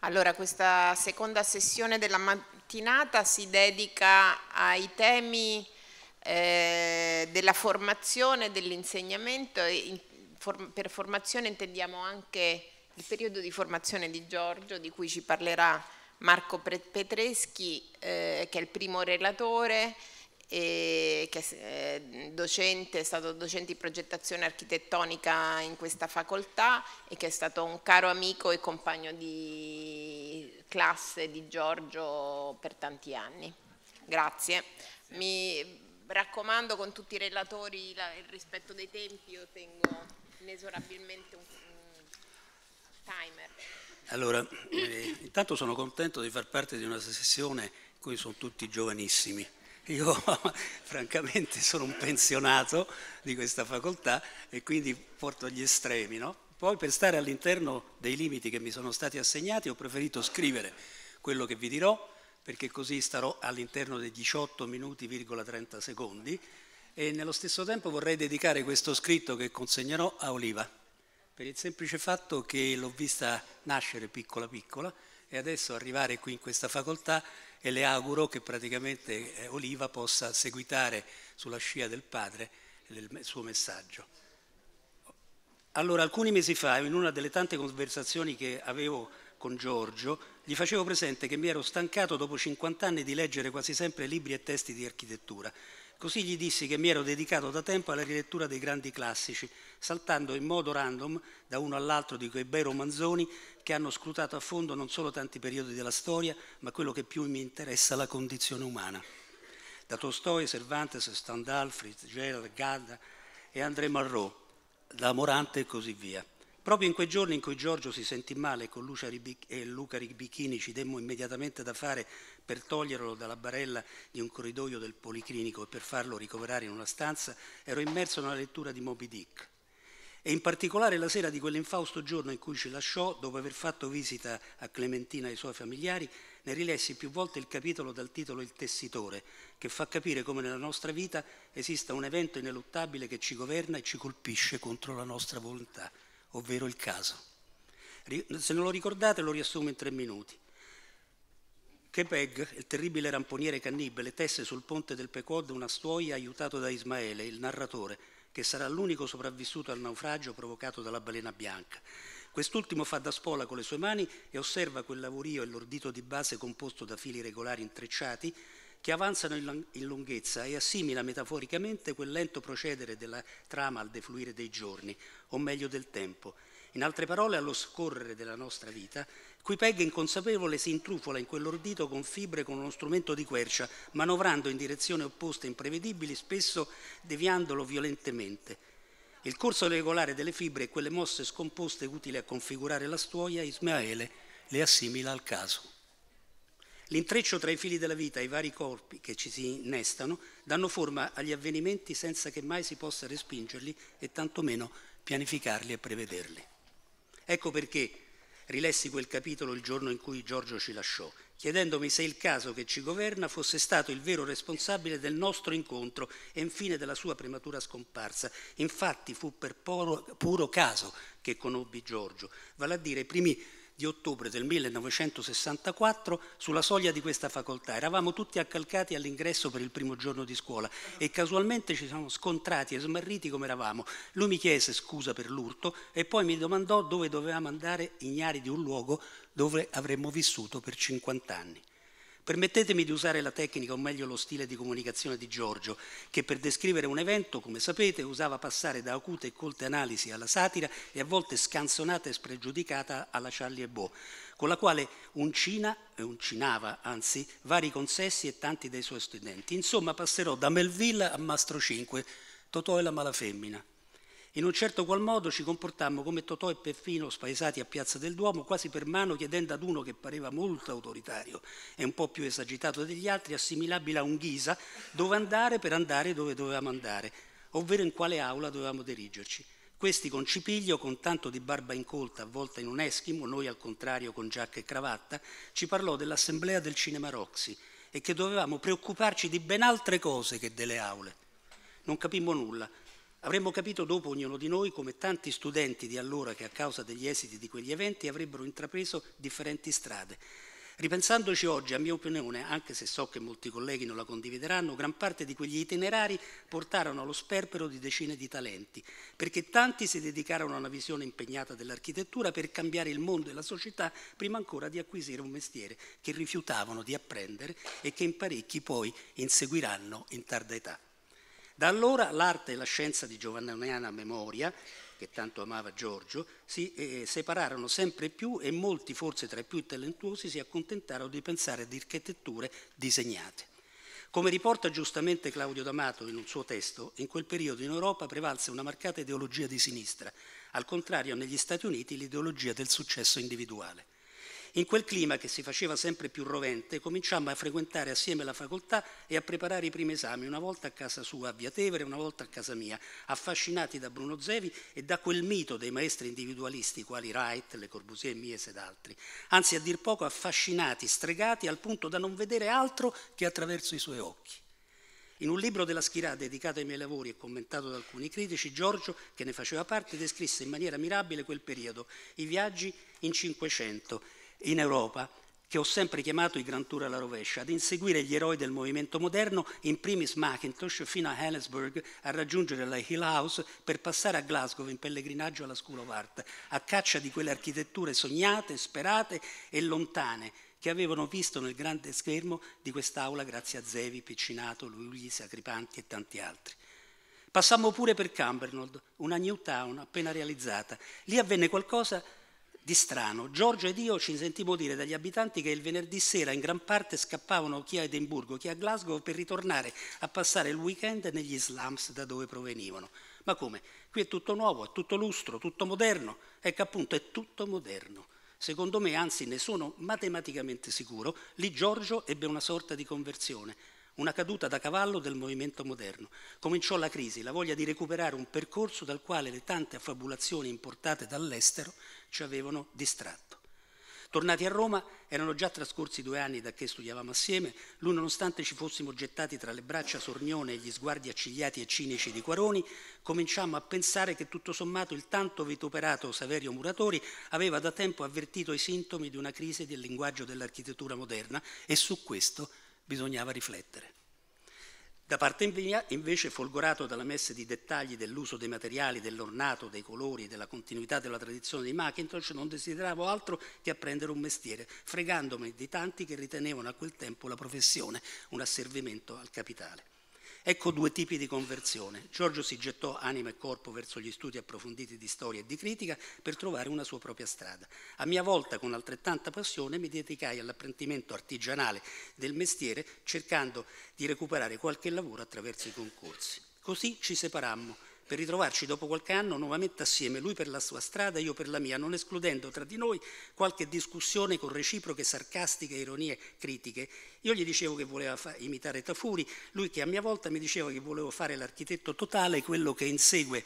Allora, questa seconda sessione della mattinata si dedica ai temi eh, della formazione dell'insegnamento. For per formazione intendiamo anche il periodo di formazione di Giorgio, di cui ci parlerà Marco Petreschi, eh, che è il primo relatore, che è eh, docente, è stato docente di progettazione architettonica in questa facoltà e che è stato un caro amico e compagno di classe di Giorgio per tanti anni. Grazie. Mi raccomando con tutti i relatori il rispetto dei tempi, io tengo inesorabilmente un, timer. Allora, eh, intanto sono contento di far parte di una sessione in cui sono tutti giovanissimi io francamente sono un pensionato di questa facoltà e quindi porto gli estremi. No? Poi per stare all'interno dei limiti che mi sono stati assegnati ho preferito scrivere quello che vi dirò perché così starò all'interno dei 18 minuti,30 secondi e nello stesso tempo vorrei dedicare questo scritto che consegnerò a Oliva per il semplice fatto che l'ho vista nascere piccola piccola e adesso arrivare qui in questa facoltà e le auguro che praticamente eh, Oliva possa seguitare sulla scia del padre il suo messaggio. Allora, alcuni mesi fa, in una delle tante conversazioni che avevo con Giorgio, gli facevo presente che mi ero stancato dopo 50 anni di leggere quasi sempre libri e testi di architettura. Così gli dissi che mi ero dedicato da tempo alla rilettura dei grandi classici, saltando in modo random da uno all'altro di quei bei romanzoni che hanno scrutato a fondo non solo tanti periodi della storia, ma quello che più mi interessa, la condizione umana. Da Tolstoi, Cervantes, Stendhal, Fitzgerald, Gadda e André Malraux, da Morante e così via. Proprio in quei giorni in cui Giorgio si sentì male e con Lucia e Luca Ribichini ci demmo immediatamente da fare per toglierlo dalla barella di un corridoio del policlinico e per farlo ricoverare in una stanza, ero immerso nella lettura di Moby Dick e in particolare la sera di quell'infausto giorno in cui ci lasciò, dopo aver fatto visita a Clementina e ai suoi familiari, ne rilessi più volte il capitolo dal titolo Il tessitore, che fa capire come nella nostra vita esista un evento ineluttabile che ci governa e ci colpisce contro la nostra volontà, ovvero il caso. Se non lo ricordate lo riassumo in tre minuti. Kepeg, il terribile ramponiere cannibale, tesse sul ponte del Pecod una stuoia aiutato da Ismaele, il narratore, che sarà l'unico sopravvissuto al naufragio provocato dalla balena bianca. Quest'ultimo fa da spola con le sue mani e osserva quel lavorio e l'ordito di base composto da fili regolari intrecciati che avanzano in lunghezza e assimila metaforicamente quel lento procedere della trama al defluire dei giorni, o meglio del tempo. In altre parole, allo scorrere della nostra vita, cui Peg inconsapevole si intrufola in quell'ordito con fibre con uno strumento di quercia, manovrando in direzioni opposte imprevedibili, spesso deviandolo violentemente. Il corso regolare delle fibre e quelle mosse scomposte utili a configurare la stuoia, Ismaele le assimila al caso. L'intreccio tra i fili della vita e i vari corpi che ci si innestano danno forma agli avvenimenti senza che mai si possa respingerli e tantomeno pianificarli e prevederli. Ecco perché rilessi quel capitolo il giorno in cui Giorgio ci lasciò, chiedendomi se il caso che ci governa fosse stato il vero responsabile del nostro incontro e infine della sua prematura scomparsa. Infatti fu per puro, puro caso che conobbi Giorgio, vale a dire i primi di ottobre del 1964 sulla soglia di questa facoltà. Eravamo tutti accalcati all'ingresso per il primo giorno di scuola e casualmente ci siamo scontrati e smarriti come eravamo. Lui mi chiese scusa per l'urto e poi mi domandò dove dovevamo andare ignari di un luogo dove avremmo vissuto per 50 anni. Permettetemi di usare la tecnica, o meglio lo stile di comunicazione di Giorgio, che per descrivere un evento, come sapete, usava passare da acute e colte analisi alla satira e a volte scanzonata e spregiudicata alla Charlie Hebdo, con la quale uncina, e uncinava anzi, vari consessi e tanti dei suoi studenti. Insomma, passerò da Melville a Mastro 5, Totò e la malafemmina. In un certo qual modo ci comportammo come Totò e Peffino spaesati a Piazza del Duomo, quasi per mano, chiedendo ad uno che pareva molto autoritario e un po' più esagitato degli altri, assimilabile a un ghisa, dove andare per andare dove dovevamo andare, ovvero in quale aula dovevamo dirigerci. Questi con cipiglio, con tanto di barba incolta, avvolta in un eschimo, noi al contrario con giacca e cravatta, ci parlò dell'assemblea del Cinema Roxy e che dovevamo preoccuparci di ben altre cose che delle aule. Non capimmo nulla Avremmo capito dopo ognuno di noi come tanti studenti di allora che a causa degli esiti di quegli eventi avrebbero intrapreso differenti strade. Ripensandoci oggi, a mia opinione, anche se so che molti colleghi non la condivideranno, gran parte di quegli itinerari portarono allo sperpero di decine di talenti, perché tanti si dedicarono a una visione impegnata dell'architettura per cambiare il mondo e la società prima ancora di acquisire un mestiere che rifiutavano di apprendere e che in parecchi poi inseguiranno in tarda età. Da allora l'arte e la scienza di giovannoniana memoria che tanto amava Giorgio, si eh, separarono sempre più e molti, forse tra i più talentuosi, si accontentarono di pensare ad architetture disegnate. Come riporta giustamente Claudio D'Amato in un suo testo, in quel periodo in Europa prevalse una marcata ideologia di sinistra, al contrario negli Stati Uniti l'ideologia del successo individuale. In quel clima che si faceva sempre più rovente, cominciammo a frequentare assieme la facoltà e a preparare i primi esami, una volta a casa sua a Via Tevere, una volta a casa mia, affascinati da Bruno Zevi e da quel mito dei maestri individualisti quali Wright, Le Corbusier, Mies ed altri. Anzi, a dir poco affascinati, stregati al punto da non vedere altro che attraverso i suoi occhi. In un libro della Schirà dedicato ai miei lavori e commentato da alcuni critici, Giorgio, che ne faceva parte, descrisse in maniera mirabile quel periodo, i viaggi in Cinquecento in Europa che ho sempre chiamato i Grand Tour alla rovescia, ad inseguire gli eroi del movimento moderno, in primis Macintosh, fino a Helensburgh, a raggiungere la Hill House per passare a Glasgow in pellegrinaggio alla School of Art, a caccia di quelle architetture sognate, sperate e lontane che avevano visto nel grande schermo di quest'aula grazie a Zevi, Piccinato, Luigi Sacripanti e tanti altri. Passammo pure per Cumbernauld, una new town appena realizzata. Lì avvenne qualcosa di strano. Giorgio ed io ci sentimmo dire dagli abitanti che il venerdì sera in gran parte scappavano chi a Edimburgo, chi a Glasgow per ritornare a passare il weekend negli slums da dove provenivano. Ma come? Qui è tutto nuovo, è tutto lustro, tutto moderno. Ecco appunto, è tutto moderno. Secondo me, anzi ne sono matematicamente sicuro, lì Giorgio ebbe una sorta di conversione una caduta da cavallo del movimento moderno. Cominciò la crisi, la voglia di recuperare un percorso dal quale le tante affabulazioni importate dall'estero ci avevano distratto. Tornati a Roma, erano già trascorsi due anni da che studiavamo assieme, lui nonostante ci fossimo gettati tra le braccia sornione e gli sguardi accigliati e cinici di Quaroni, cominciammo a pensare che tutto sommato il tanto vituperato Saverio Muratori aveva da tempo avvertito i sintomi di una crisi del linguaggio dell'architettura moderna e su questo bisognava riflettere. Da parte mia, invece, folgorato dalla messe di dettagli dell'uso dei materiali, dell'ornato, dei colori, della continuità della tradizione di Macintosh, non desideravo altro che apprendere un mestiere, fregandomi di tanti che ritenevano a quel tempo la professione un asservimento al capitale. Ecco due tipi di conversione. Giorgio si gettò anima e corpo verso gli studi approfonditi di storia e di critica per trovare una sua propria strada. A mia volta, con altrettanta passione, mi dedicai all'apprendimento artigianale del mestiere, cercando di recuperare qualche lavoro attraverso i concorsi. Così ci separammo per ritrovarci dopo qualche anno nuovamente assieme, lui per la sua strada, io per la mia, non escludendo tra di noi qualche discussione con reciproche sarcastiche ironie critiche. Io gli dicevo che voleva imitare Tafuri, lui che a mia volta mi diceva che volevo fare l'architetto totale, quello che insegue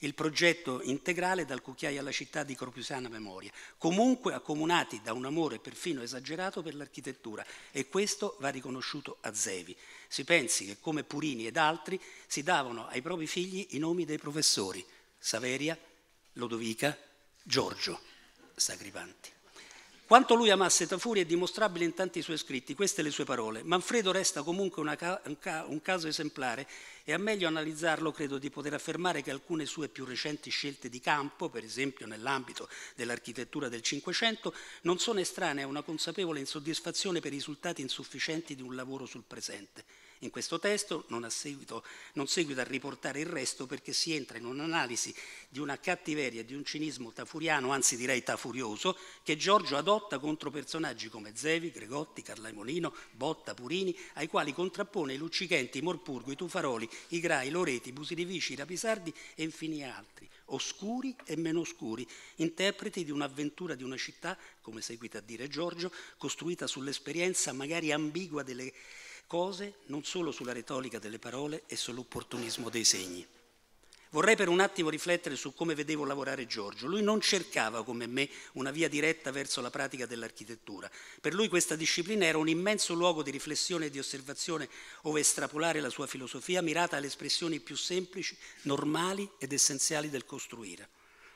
il progetto integrale dal cucchiaio alla città di Corpusana Memoria, comunque accomunati da un amore perfino esagerato per l'architettura e questo va riconosciuto a Zevi. Si pensi che come Purini ed altri si davano ai propri figli i nomi dei professori, Saveria, Lodovica, Giorgio, Sacripanti. Quanto lui amasse Tafuri è dimostrabile in tanti suoi scritti, queste le sue parole. Manfredo resta comunque una, un, ca, un caso esemplare e a meglio analizzarlo credo di poter affermare che alcune sue più recenti scelte di campo, per esempio nell'ambito dell'architettura del Cinquecento, non sono estranee a una consapevole insoddisfazione per i risultati insufficienti di un lavoro sul presente in questo testo, non, seguito, non seguito a riportare il resto perché si entra in un'analisi di una cattiveria di un cinismo tafuriano, anzi direi tafurioso, che Giorgio adotta contro personaggi come Zevi, Gregotti, Carlaimonino, Botta, Purini, ai quali contrappone i Luccichenti, i Morpurgo, i Tufaroli, i Grai, i Loreti, i Busirivici, i Rapisardi e infine altri oscuri e meno oscuri, interpreti di un'avventura di una città, come seguita a dire Giorgio, costruita sull'esperienza magari ambigua delle cose non solo sulla retorica delle parole e sull'opportunismo dei segni. Vorrei per un attimo riflettere su come vedevo lavorare Giorgio. Lui non cercava, come me, una via diretta verso la pratica dell'architettura. Per lui questa disciplina era un immenso luogo di riflessione e di osservazione ove estrapolare la sua filosofia mirata alle espressioni più semplici, normali ed essenziali del costruire.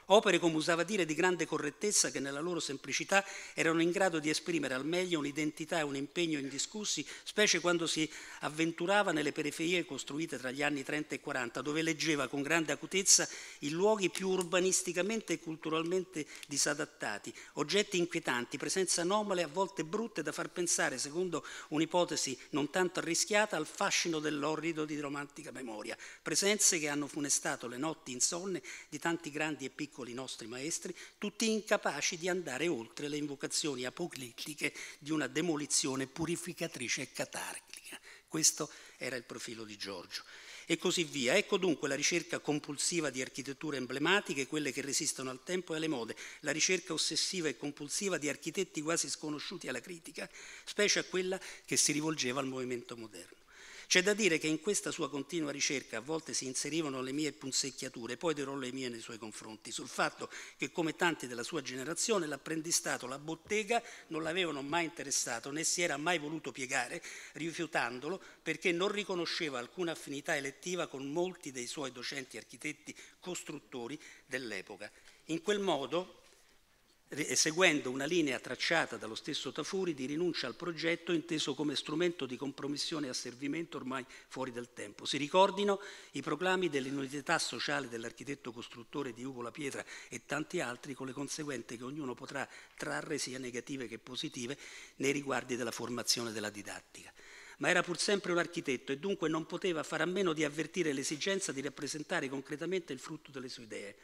Opere, come usava dire, di grande correttezza che nella loro semplicità erano in grado di esprimere al meglio un'identità e un impegno indiscussi, specie quando si avventurava nelle periferie costruite tra gli anni 30 e 40, dove leggeva con grande acutezza i luoghi più urbanisticamente e culturalmente disadattati, oggetti inquietanti, presenze anomale, a volte brutte, da far pensare, secondo un'ipotesi non tanto arrischiata, al fascino dell'orrido di romantica memoria, presenze che hanno funestato le notti insonne di tanti grandi e piccoli piccoli nostri maestri, tutti incapaci di andare oltre le invocazioni apocalittiche di una demolizione purificatrice e catartica. Questo era il profilo di Giorgio. E così via. Ecco dunque la ricerca compulsiva di architetture emblematiche, quelle che resistono al tempo e alle mode, la ricerca ossessiva e compulsiva di architetti quasi sconosciuti alla critica, specie a quella che si rivolgeva al movimento moderno. C'è da dire che in questa sua continua ricerca a volte si inserivano le mie punzecchiature, poi dirò le mie nei suoi confronti, sul fatto che come tanti della sua generazione l'apprendistato, la bottega non l'avevano mai interessato né si era mai voluto piegare, rifiutandolo perché non riconosceva alcuna affinità elettiva con molti dei suoi docenti architetti costruttori dell'epoca. In quel modo seguendo una linea tracciata dallo stesso Tafuri di rinuncia al progetto inteso come strumento di compromissione e asservimento ormai fuori del tempo. Si ricordino i proclami dell'inunità sociale dell'architetto costruttore di Ugo La Pietra e tanti altri con le conseguenze che ognuno potrà trarre sia negative che positive nei riguardi della formazione della didattica ma era pur sempre un architetto e dunque non poteva fare a meno di avvertire l'esigenza di rappresentare concretamente il frutto delle sue idee.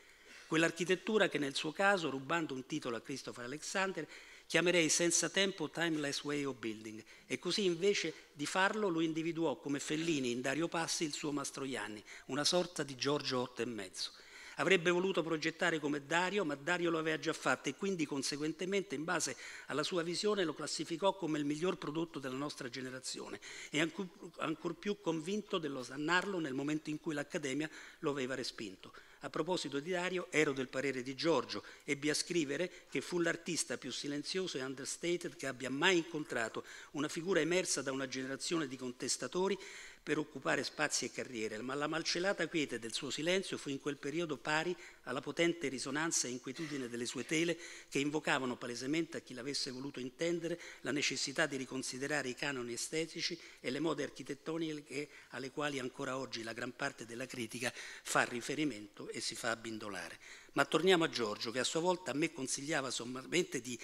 Quell'architettura che nel suo caso, rubando un titolo a Christopher Alexander, chiamerei senza tempo Timeless Way of Building e così invece di farlo lo individuò come Fellini in Dario Passi il suo Mastroianni, una sorta di Giorgio Otto e mezzo. Avrebbe voluto progettare come Dario, ma Dario lo aveva già fatto e quindi conseguentemente in base alla sua visione lo classificò come il miglior prodotto della nostra generazione e ancor, più convinto dell'osannarlo nel momento in cui l'Accademia lo aveva respinto. A proposito di Dario, ero del parere di Giorgio, ebbi a scrivere che fu l'artista più silenzioso e understated che abbia mai incontrato, una figura emersa da una generazione di contestatori per occupare spazi e carriere, ma la malcelata quiete del suo silenzio fu in quel periodo pari alla potente risonanza e inquietudine delle sue tele che invocavano palesemente a chi l'avesse voluto intendere la necessità di riconsiderare i canoni estetici e le mode architettoniche alle quali ancora oggi la gran parte della critica fa riferimento e si fa abbindolare. Ma torniamo a Giorgio che a sua volta a me consigliava sommamente di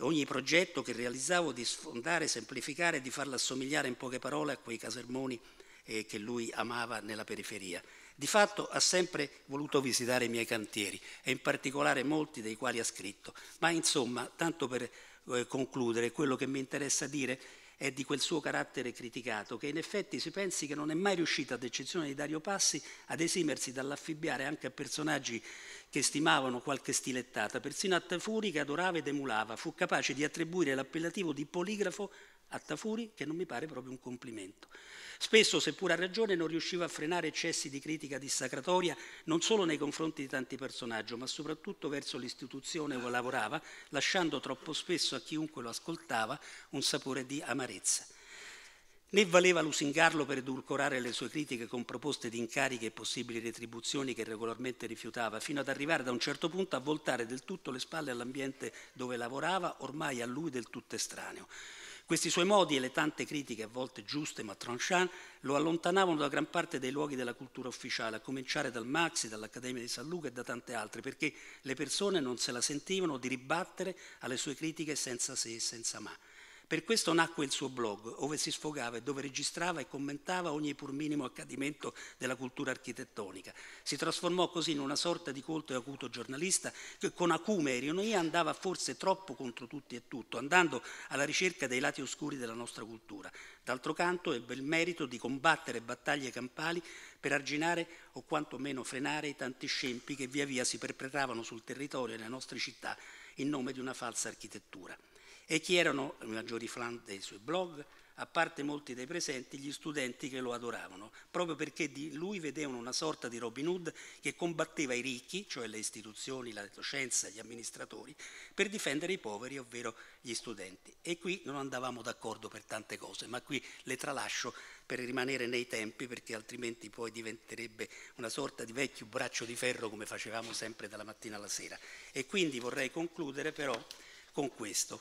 ogni progetto che realizzavo di sfondare, semplificare e di farla assomigliare in poche parole a quei casermoni eh, che lui amava nella periferia. Di fatto ha sempre voluto visitare i miei cantieri e in particolare molti dei quali ha scritto, ma insomma, tanto per eh, concludere, quello che mi interessa dire è di quel suo carattere criticato, che in effetti si pensi che non è mai riuscito, ad eccezione di Dario Passi, ad esimersi dall'affibbiare anche a personaggi che stimavano qualche stilettata, persino a Tafuri che adorava ed emulava, fu capace di attribuire l'appellativo di poligrafo a Tafuri, che non mi pare proprio un complimento. Spesso, seppur a ragione, non riusciva a frenare eccessi di critica dissacratoria non solo nei confronti di tanti personaggi, ma soprattutto verso l'istituzione dove lavorava, lasciando troppo spesso a chiunque lo ascoltava un sapore di amarezza. Né valeva lusingarlo per edulcorare le sue critiche con proposte di incarichi e possibili retribuzioni che regolarmente rifiutava, fino ad arrivare da un certo punto a voltare del tutto le spalle all'ambiente dove lavorava, ormai a lui del tutto estraneo. Questi suoi modi e le tante critiche, a volte giuste ma tranchant, lo allontanavano da gran parte dei luoghi della cultura ufficiale, a cominciare dal Maxi, dall'Accademia di San Luca e da tante altre, perché le persone non se la sentivano di ribattere alle sue critiche senza se e senza ma. Per questo nacque il suo blog, dove si sfogava e dove registrava e commentava ogni pur minimo accadimento della cultura architettonica. Si trasformò così in una sorta di colto e acuto giornalista che con acume e ironia andava forse troppo contro tutti e tutto, andando alla ricerca dei lati oscuri della nostra cultura. D'altro canto ebbe il merito di combattere battaglie campali per arginare o quantomeno frenare i tanti scempi che via via si perpetravano sul territorio e nelle nostre città in nome di una falsa architettura. E chi erano i maggiori fan dei suoi blog? a parte molti dei presenti, gli studenti che lo adoravano, proprio perché di lui vedevano una sorta di Robin Hood che combatteva i ricchi, cioè le istituzioni, la docenza, gli amministratori, per difendere i poveri, ovvero gli studenti. E qui non andavamo d'accordo per tante cose, ma qui le tralascio per rimanere nei tempi, perché altrimenti poi diventerebbe una sorta di vecchio braccio di ferro come facevamo sempre dalla mattina alla sera. E quindi vorrei concludere però con questo,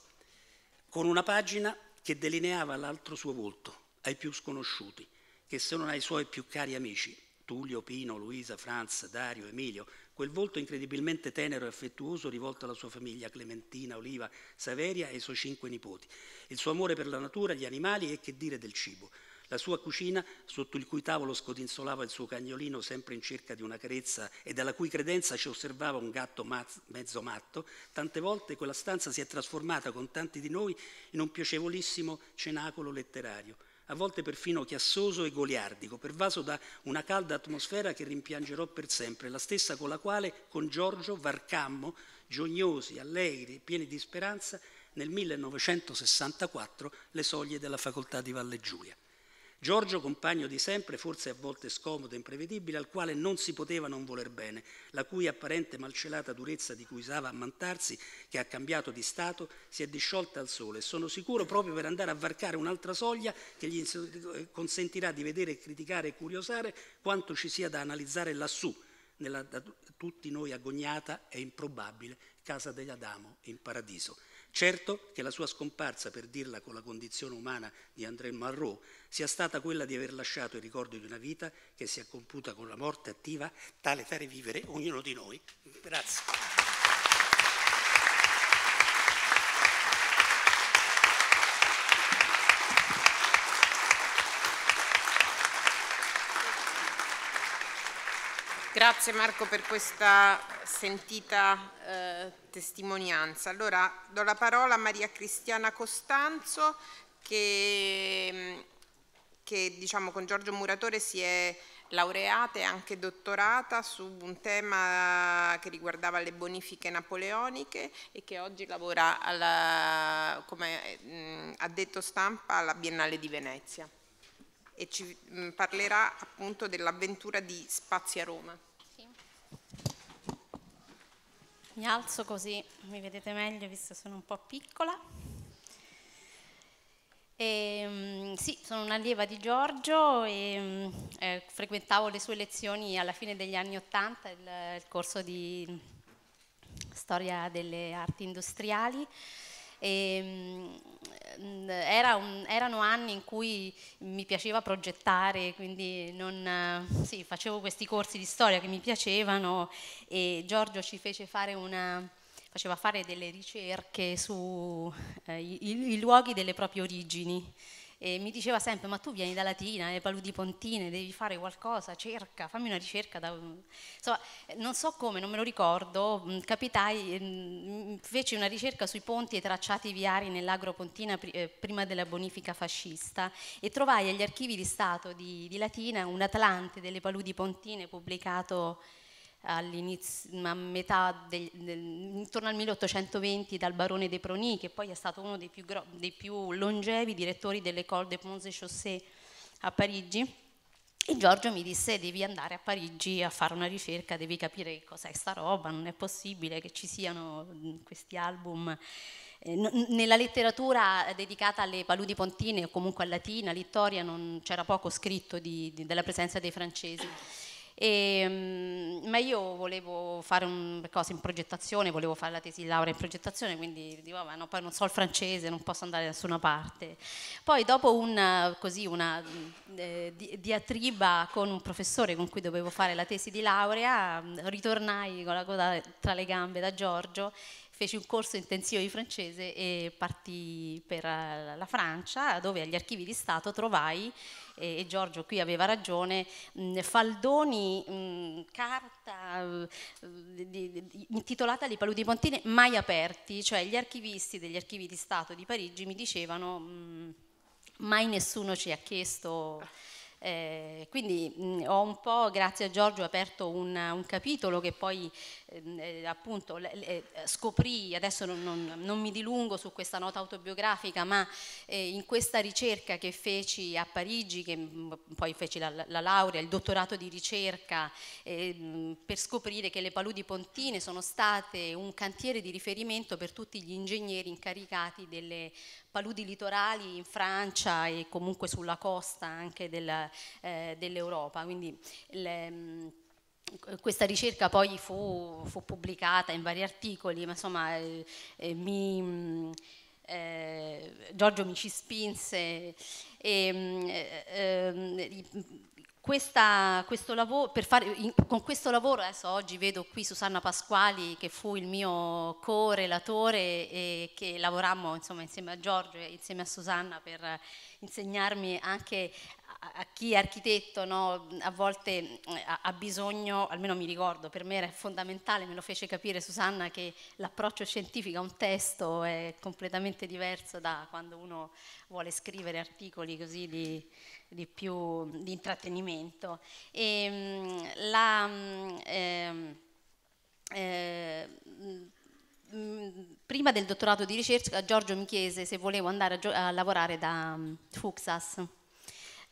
con una pagina che delineava l'altro suo volto, ai più sconosciuti, che se non ai suoi più cari amici, Tullio, Pino, Luisa, Franz, Dario, Emilio, quel volto incredibilmente tenero e affettuoso rivolto alla sua famiglia, Clementina, Oliva, Saveria e ai suoi cinque nipoti, il suo amore per la natura, gli animali e che dire del cibo, la sua cucina, sotto il cui tavolo scodinzolava il suo cagnolino sempre in cerca di una carezza e dalla cui credenza ci osservava un gatto mezzo matto, tante volte quella stanza si è trasformata con tanti di noi in un piacevolissimo cenacolo letterario, a volte perfino chiassoso e goliardico, pervaso da una calda atmosfera che rimpiangerò per sempre, la stessa con la quale con Giorgio varcammo, giognosi, allegri, pieni di speranza, nel 1964 le soglie della facoltà di Valle Giulia. Giorgio, compagno di sempre, forse a volte scomodo e imprevedibile, al quale non si poteva non voler bene, la cui apparente malcelata durezza di cui usava ammantarsi, che ha cambiato di stato, si è disciolta al sole sono sicuro proprio per andare a varcare un'altra soglia che gli consentirà di vedere, criticare e curiosare quanto ci sia da analizzare lassù, nella da tutti noi agognata e improbabile casa degli Adamo in paradiso. Certo che la sua scomparsa, per dirla con la condizione umana di André Malraux, sia stata quella di aver lasciato il ricordo di una vita che si è computa con la morte attiva, tale da rivivere ognuno di noi. Grazie. Grazie Marco per questa sentita eh, testimonianza. Allora do la parola a Maria Cristiana Costanzo che, che diciamo, con Giorgio Muratore si è laureata e anche dottorata su un tema che riguardava le bonifiche napoleoniche e che oggi lavora alla, come mh, mm, ha detto stampa alla Biennale di Venezia e ci mm, parlerà appunto dell'avventura di Spazia Roma. Sì. Mi alzo così mi vedete meglio visto che sono un po' piccola. E, um, sì, sono un'allieva di Giorgio e um, eh, frequentavo le sue lezioni alla fine degli anni Ottanta, il, il corso di storia delle arti industriali. E, era un, erano anni in cui mi piaceva progettare, quindi non, sì, facevo questi corsi di storia che mi piacevano e Giorgio ci fece fare una, faceva fare delle ricerche sui eh, luoghi delle proprie origini e mi diceva sempre ma tu vieni da Latina, le paludi pontine, devi fare qualcosa, cerca, fammi una ricerca. Da... Insomma, non so come, non me lo ricordo, mm, capitai, mm, feci una ricerca sui ponti e tracciati viari nell'agro pontina eh, prima della bonifica fascista e trovai agli archivi di Stato di, di Latina un Atlante delle paludi pontine pubblicato a metà del, del, intorno al 1820 dal barone de Prony, che poi è stato uno dei più, dei più longevi direttori dell'École des Ponts et Chaussées a Parigi. E Giorgio mi disse devi andare a Parigi a fare una ricerca, devi capire che cos'è sta roba, non è possibile che ci siano questi album. Eh, nella letteratura dedicata alle paludi pontine o comunque a Latina, Littoria, c'era poco scritto di, di, della presenza dei francesi. E, mm, ma io volevo fare un cosa in progettazione, volevo fare la tesi di laurea in progettazione, quindi dico, vabbè, no, poi non so il francese, non posso andare da nessuna parte. Poi dopo una, così, una eh, diatriba con un professore con cui dovevo fare la tesi di laurea, ritornai con la coda tra le gambe da Giorgio feci un corso intensivo di francese e partii per eh, la Francia, dove agli archivi di Stato trovai, e Giorgio qui aveva ragione, faldoni, carta eh, intitolata Li paludi pontine mai aperti, cioè gli archivisti degli archivi di Stato di Parigi mi dicevano mai nessuno ci ha chiesto Eh, quindi mh, ho un po', grazie a Giorgio, aperto un, un capitolo che poi ehm, eh, appunto le, scoprì, adesso non, non, non, mi dilungo su questa nota autobiografica, ma eh, in questa ricerca che feci a Parigi, che mh, poi feci la, la, laurea, il dottorato di ricerca, ehm, per scoprire che le paludi pontine sono state un cantiere di riferimento per tutti gli ingegneri incaricati delle paludi litorali in Francia e comunque sulla costa anche eh, dell'Europa. Quindi le, questa ricerca poi fu, fu, pubblicata in vari articoli, ma insomma eh, eh, mi, eh, Giorgio mi ci spinse e eh, eh, questa, questo lavoro, fare, in, con questo lavoro, adesso oggi vedo qui Susanna Pasquali che fu il mio co-relatore e che lavorammo insomma, insieme a Giorgio e insieme a Susanna per insegnarmi anche a chi è architetto no, a volte ha bisogno, almeno mi ricordo, per me era fondamentale, me lo fece capire Susanna che l'approccio scientifico a un testo è completamente diverso da quando uno vuole scrivere articoli così di, di più di intrattenimento. E, ehm, la, eh, eh, prima del dottorato di ricerca Giorgio mi chiese se volevo andare a, a lavorare da um, Fuxas.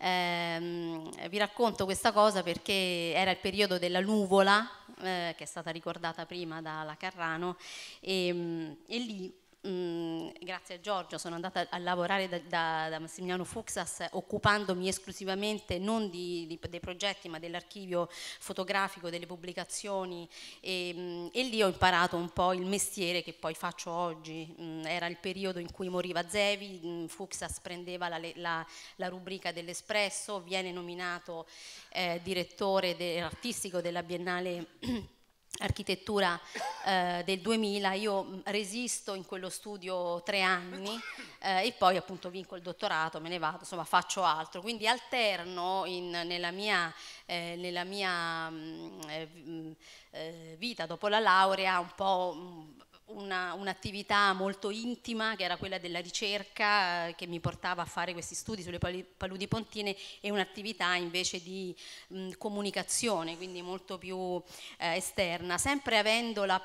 Eh, vi racconto questa cosa perché era il periodo della nuvola, eh, che è stata ricordata prima dalla Carrano, e, e lì Mm, grazie a Giorgio sono andata a lavorare da, da, da Massimiliano Fuxas occupandomi esclusivamente non di, di, dei progetti ma dell'archivio fotografico, delle pubblicazioni e, mm, e, lì ho imparato un po' il mestiere che poi faccio oggi. Mm, era il periodo in cui moriva Zevi, Fuxas prendeva la, la, la rubrica dell'Espresso, viene nominato eh, direttore de, artistico della Biennale architettura eh, del 2000, io mm, resisto in quello studio tre anni eh, e poi appunto vinco il dottorato, me ne vado, insomma faccio altro, quindi alterno in, nella mia, eh, nella mia mh, mm, eh, mm, eh, vita dopo la laurea un po' mh, una, un'attività molto intima che era quella della ricerca eh, che mi portava a fare questi studi sulle paludi pontine e un'attività invece di mh, comunicazione, quindi molto più eh, esterna, sempre avendo la,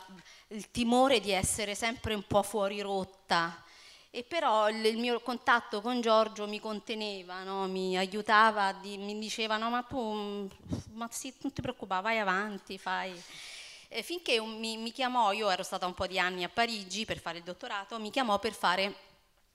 il timore di essere sempre un po' fuori rotta. E però il, il mio contatto con Giorgio mi conteneva, no? mi aiutava, di, mi diceva no ma tu ma sì, non ti preoccupare, vai avanti, fai eh, finché un, mi, mi chiamò, io ero stata un po' di anni a Parigi per fare il dottorato, mi chiamò per fare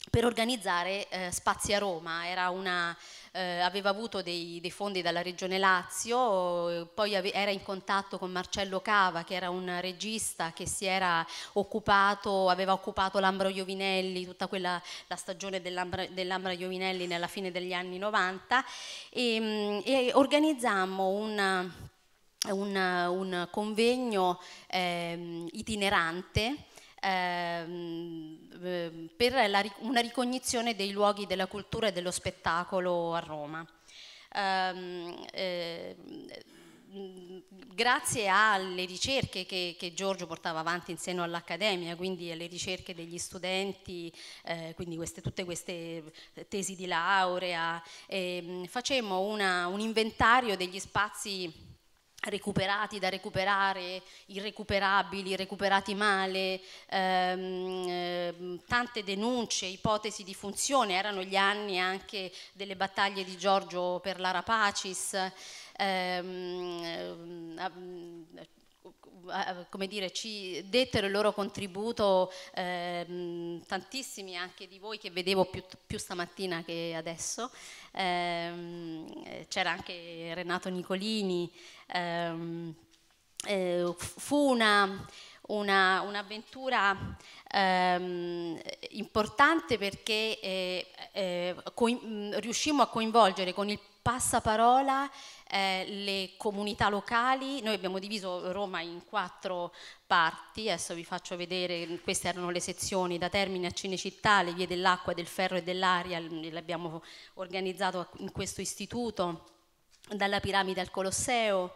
per organizzare eh, Spazi a Roma, una, eh, aveva avuto dei, dei, fondi dalla regione Lazio, poi ave, era in contatto con Marcello Cava che era un regista che si era occupato, aveva occupato l'Ambra Iovinelli, tutta quella, la stagione dell'Ambra, dell'Ambra Iovinelli nella fine degli anni 90 e, mm, e organizzammo un un, un convegno eh, itinerante ehm, per la, una ricognizione dei luoghi della cultura e dello spettacolo a Roma. Um, eh, grazie alle ricerche che, che, Giorgio portava avanti in seno all'Accademia, quindi alle ricerche degli studenti, eh, quindi queste, tutte queste tesi di laurea, eh, facemmo una, un inventario degli spazi recuperati da recuperare, irrecuperabili, recuperati male, ehm, eh, tante denunce, ipotesi di funzione, erano gli anni anche delle battaglie di Giorgio per l'Arapacis, ehm, eh, come dire, ci dettero il loro contributo ehm, tantissimi anche di voi che vedevo più, più stamattina che adesso. Ehm, c'era anche Renato Nicolini. Ehm, eh, fu una, una, un'avventura ehm, importante perché eh, eh, co- riuscimmo a coinvolgere con il passaparola eh, le comunità locali, noi abbiamo diviso Roma in quattro parti, adesso vi faccio vedere, queste erano le sezioni da Termine a Cinecittà, le vie dell'acqua, del ferro e dell'aria, l'abbiamo organizzato in questo istituto, dalla piramide al Colosseo,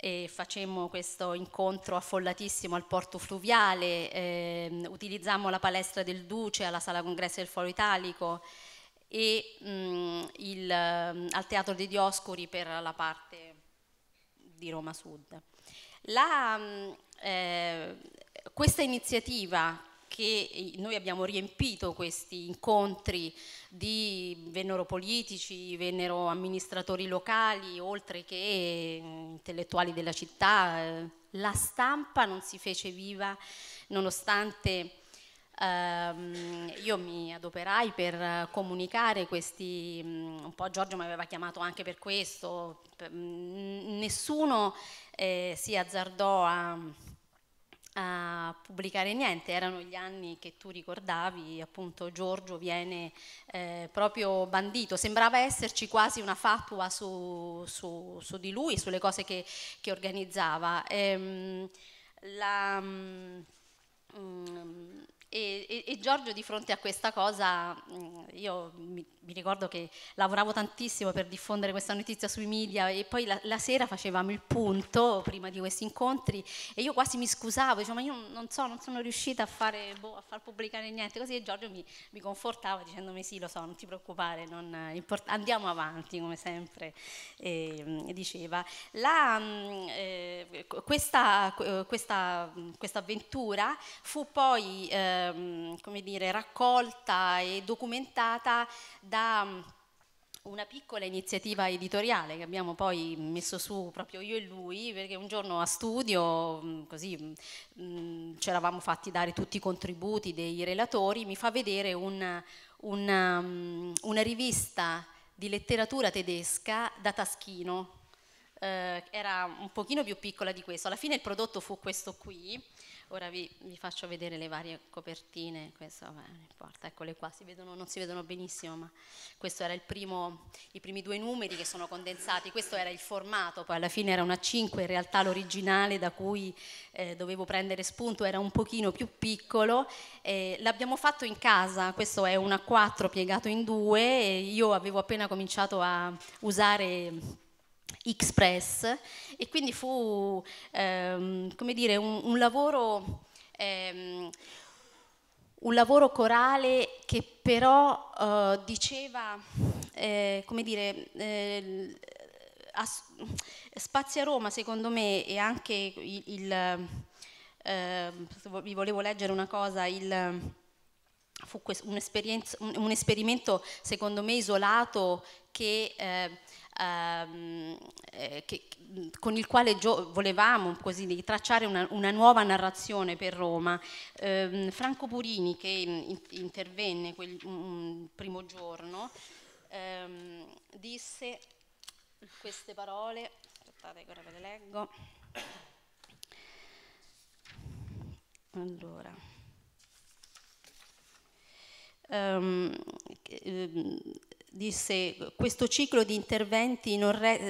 e facemmo questo incontro affollatissimo al porto fluviale, eh, utilizzammo la palestra del Duce alla sala congressi del Foro Italico, e mh, mm, il, mm, al Teatro dei Dioscuri per la parte di Roma Sud. La, eh, questa iniziativa che noi abbiamo riempito questi incontri di vennero politici, vennero amministratori locali, oltre che intellettuali della città, la stampa non si fece viva nonostante ehm, io mi adoperai per comunicare questi, un po' Giorgio mi aveva chiamato anche per questo, nessuno eh, si azzardò a a pubblicare niente, erano gli anni che tu ricordavi, appunto Giorgio viene eh, proprio bandito, sembrava esserci quasi una fatua su, su, su di lui, sulle cose che, che organizzava. Ehm, la, mm, e, e, e, Giorgio di fronte a questa cosa, io mi, mi, ricordo che lavoravo tantissimo per diffondere questa notizia sui media e poi la, la sera facevamo il punto prima di questi incontri e io quasi mi scusavo, dicevo ma io non so, non sono riuscita a, fare, boh, a far pubblicare niente, così e Giorgio mi, mi, confortava dicendomi sì lo so, non ti preoccupare, non, import- andiamo avanti come sempre e, diceva. La, eh, questa, questa, questa, avventura fu poi eh, come dire, raccolta e documentata da mm, una piccola iniziativa editoriale che abbiamo poi messo su proprio io e lui, perché un giorno a studio, mm, così mm, ci eravamo fatti dare tutti i contributi dei relatori, mi fa vedere un, una, una rivista di letteratura tedesca da taschino, eh, era un pochino più piccola di questo, alla fine il prodotto fu questo qui, Ora vi, vi, faccio vedere le varie copertine, questo vabbè, non importa, eccole qua, si vedono, non si vedono benissimo, ma questo era primo, i primi due numeri che sono condensati, questo era il formato, poi alla fine era una 5, in realtà l'originale da cui eh, dovevo prendere spunto era un pochino più piccolo, eh, l'abbiamo fatto in casa, questo è una 4 piegato in due, io avevo appena cominciato a usare Express e quindi fu ehm, come dire, un, un lavoro, ehm, un lavoro corale che però eh, diceva, eh, come dire, eh, a Roma secondo me e anche il, il eh, vi volevo leggere una cosa, il, fu un, un, esperimento secondo me isolato che eh, ehm, eh, che, con il quale volevamo così tracciare una, una, nuova narrazione per Roma. Eh, Franco Purini, che in, intervenne quel um, primo giorno, ehm, disse queste parole, aspettate che ora ve le leggo. Allora. Um, disse questo ciclo di interventi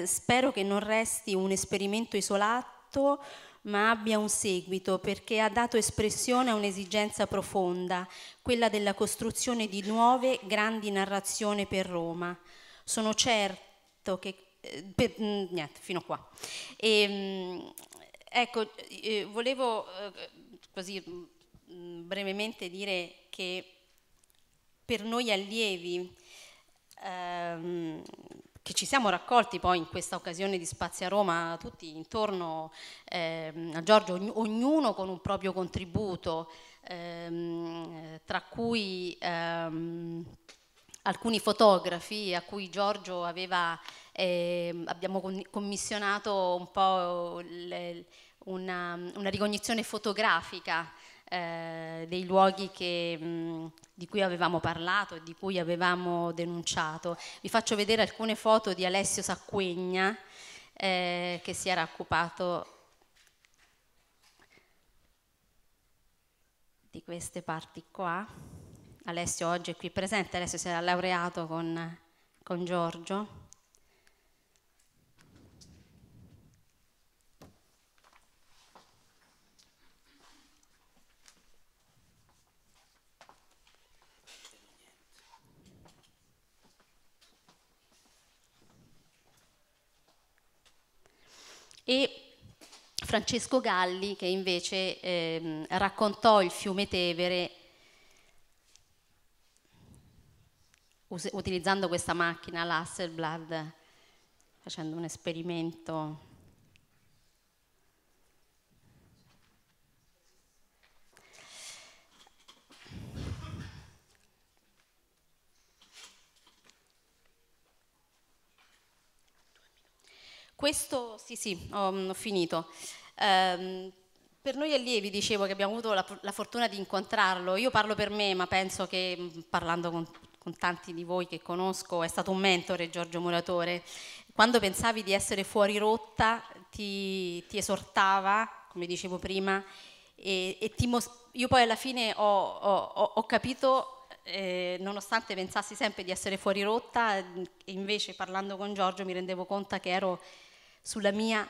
spero che non resti un esperimento isolato ma abbia un seguito perché ha dato espressione a un'esigenza profonda, quella della costruzione di nuove grandi narrazioni per Roma. Sono certo che... Eh, per, mm, niente, fino qua. E, ehm, ecco, eh, volevo eh, così mm, brevemente dire che per noi allievi ehm, che ci siamo raccolti poi in questa occasione di Spazio a Roma tutti intorno ehm, a Giorgio, ognuno con un proprio contributo, ehm, tra cui ehm, alcuni fotografi a cui Giorgio aveva, eh, abbiamo commissionato un po' le, una, una, ricognizione fotografica eh, dei luoghi che, mh, di cui avevamo parlato e di cui avevamo denunciato. Vi faccio vedere alcune foto di Alessio Sacquegna eh, che si era occupato di queste parti qua. Alessio oggi è qui presente, Alessio si era laureato con, con Giorgio. E Francesco Galli che invece eh, raccontò il fiume Tevere utilizzando questa macchina, l'Hasselblad, facendo un esperimento Questo, sì sì, ho, ho finito. Um, per noi allievi dicevo che abbiamo avuto la, la, fortuna di incontrarlo, io parlo per me ma penso che mm, parlando con, con tanti di voi che conosco è stato un mentore Giorgio Muratore, quando pensavi di essere fuori rotta ti, ti esortava, come dicevo prima, e, e io poi alla fine ho, ho, ho capito eh, nonostante pensassi sempre di essere fuori rotta, invece parlando con Giorgio mi rendevo conto che ero sulla mia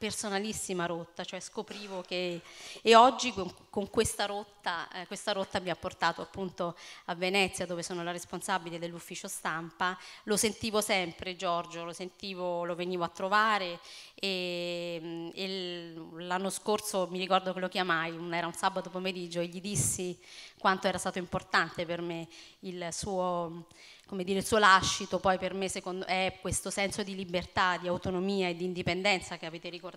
personalissima rotta, cioè scoprivo che e oggi con, con questa, rotta, eh, questa rotta mi ha portato appunto a Venezia dove sono la responsabile dell'ufficio stampa, lo sentivo sempre Giorgio, lo sentivo, lo venivo a trovare e, e l'anno scorso mi ricordo che lo chiamai, era un sabato pomeriggio e gli dissi quanto era stato importante per me il suo come dire, il suo lascito. Poi per me secondo, è questo senso di libertà, di autonomia e di indipendenza che avete ricordato,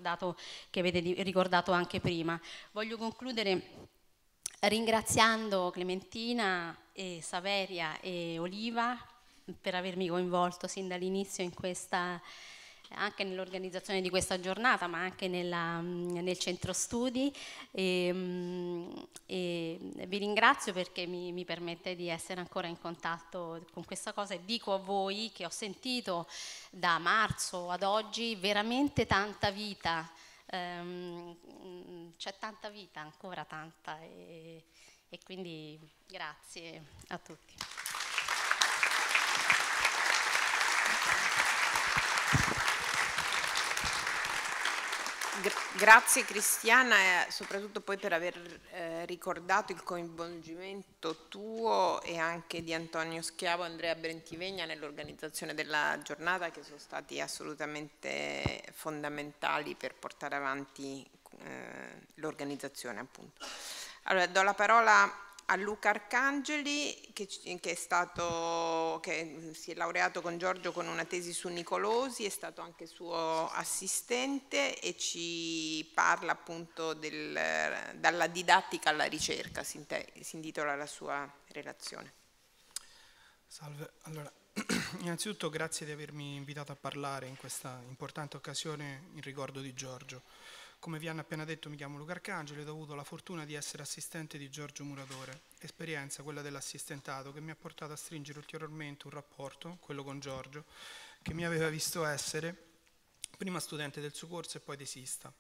che avete ricordato anche prima. Voglio concludere ringraziando Clementina e Saveria e Oliva per avermi coinvolto sin dall'inizio in questa anche nell'organizzazione di questa giornata, ma anche nella, nel centro studi. E, e vi ringrazio perché mi, mi, permette di essere ancora in contatto con questa cosa e dico a voi che ho sentito da marzo ad oggi veramente tanta vita. Um, c'è tanta vita, ancora tanta, e, e quindi grazie a tutti. Grazie Cristiana, soprattutto poi per aver eh, ricordato il coinvolgimento tuo e anche di Antonio Schiavo e Andrea Brentivegna nell'organizzazione della giornata che sono stati assolutamente fondamentali per portare avanti eh, l'organizzazione appunto. Allora do la parola a Luca Arcangeli che, che, stato, che, si è laureato con Giorgio con una tesi su Nicolosi, è stato anche suo assistente e ci parla appunto del, dalla didattica alla ricerca, si, si intitola la sua relazione. Salve, allora innanzitutto grazie di avermi invitato a parlare in questa importante occasione in ricordo di Giorgio. Come vi hanno appena detto mi chiamo Luca Arcangelo ed ho avuto la fortuna di essere assistente di Giorgio Muratore, esperienza quella dell'assistentato che mi ha portato a stringere ulteriormente un rapporto, quello con Giorgio, che mi aveva visto essere prima studente del suo corso e poi desista.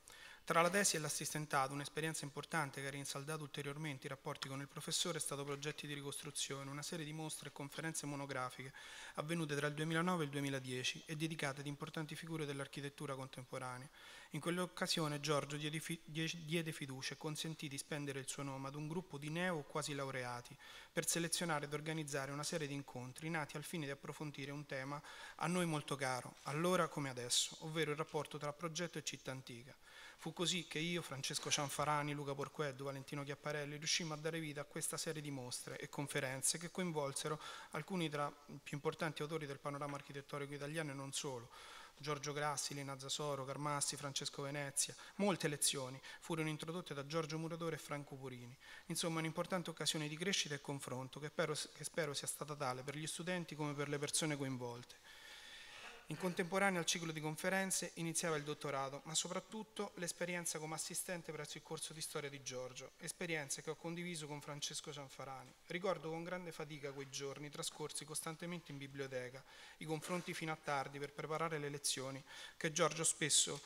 Tra la tesi e l'assistentato, un'esperienza importante che ha rinsaldato ulteriormente i rapporti con il professore è stato progetti di ricostruzione, una serie di mostre e conferenze monografiche avvenute tra il 2009 e il 2010 e dedicate ad importanti figure dell'architettura contemporanea. In quell'occasione Giorgio diede fiducia e consentì di spendere il suo nome ad un gruppo di neo quasi laureati per selezionare ed organizzare una serie di incontri nati al fine di approfondire un tema a noi molto caro, allora come adesso, ovvero il rapporto tra progetto e città antica. Fu così che io, Francesco Cianfarani, Luca Porqueddu, Valentino Chiapparelli riuscimmo a dare vita a questa serie di mostre e conferenze che coinvolsero alcuni tra i più importanti autori del panorama architettonico italiano e non solo, Giorgio Grassi, Lina Zasoro, Carmassi, Francesco Venezia. Molte lezioni furono introdotte da Giorgio Muratore e Franco Purini. Insomma, un'importante occasione di crescita e confronto che spero, che spero sia stata tale per gli studenti come per le persone coinvolte. In contemporanea al ciclo di conferenze iniziava il dottorato, ma soprattutto l'esperienza come assistente presso il corso di storia di Giorgio, esperienze che ho condiviso con Francesco Cianfarani. Ricordo con grande fatica quei giorni trascorsi costantemente in biblioteca, i confronti fino a tardi per preparare le lezioni che Giorgio spesso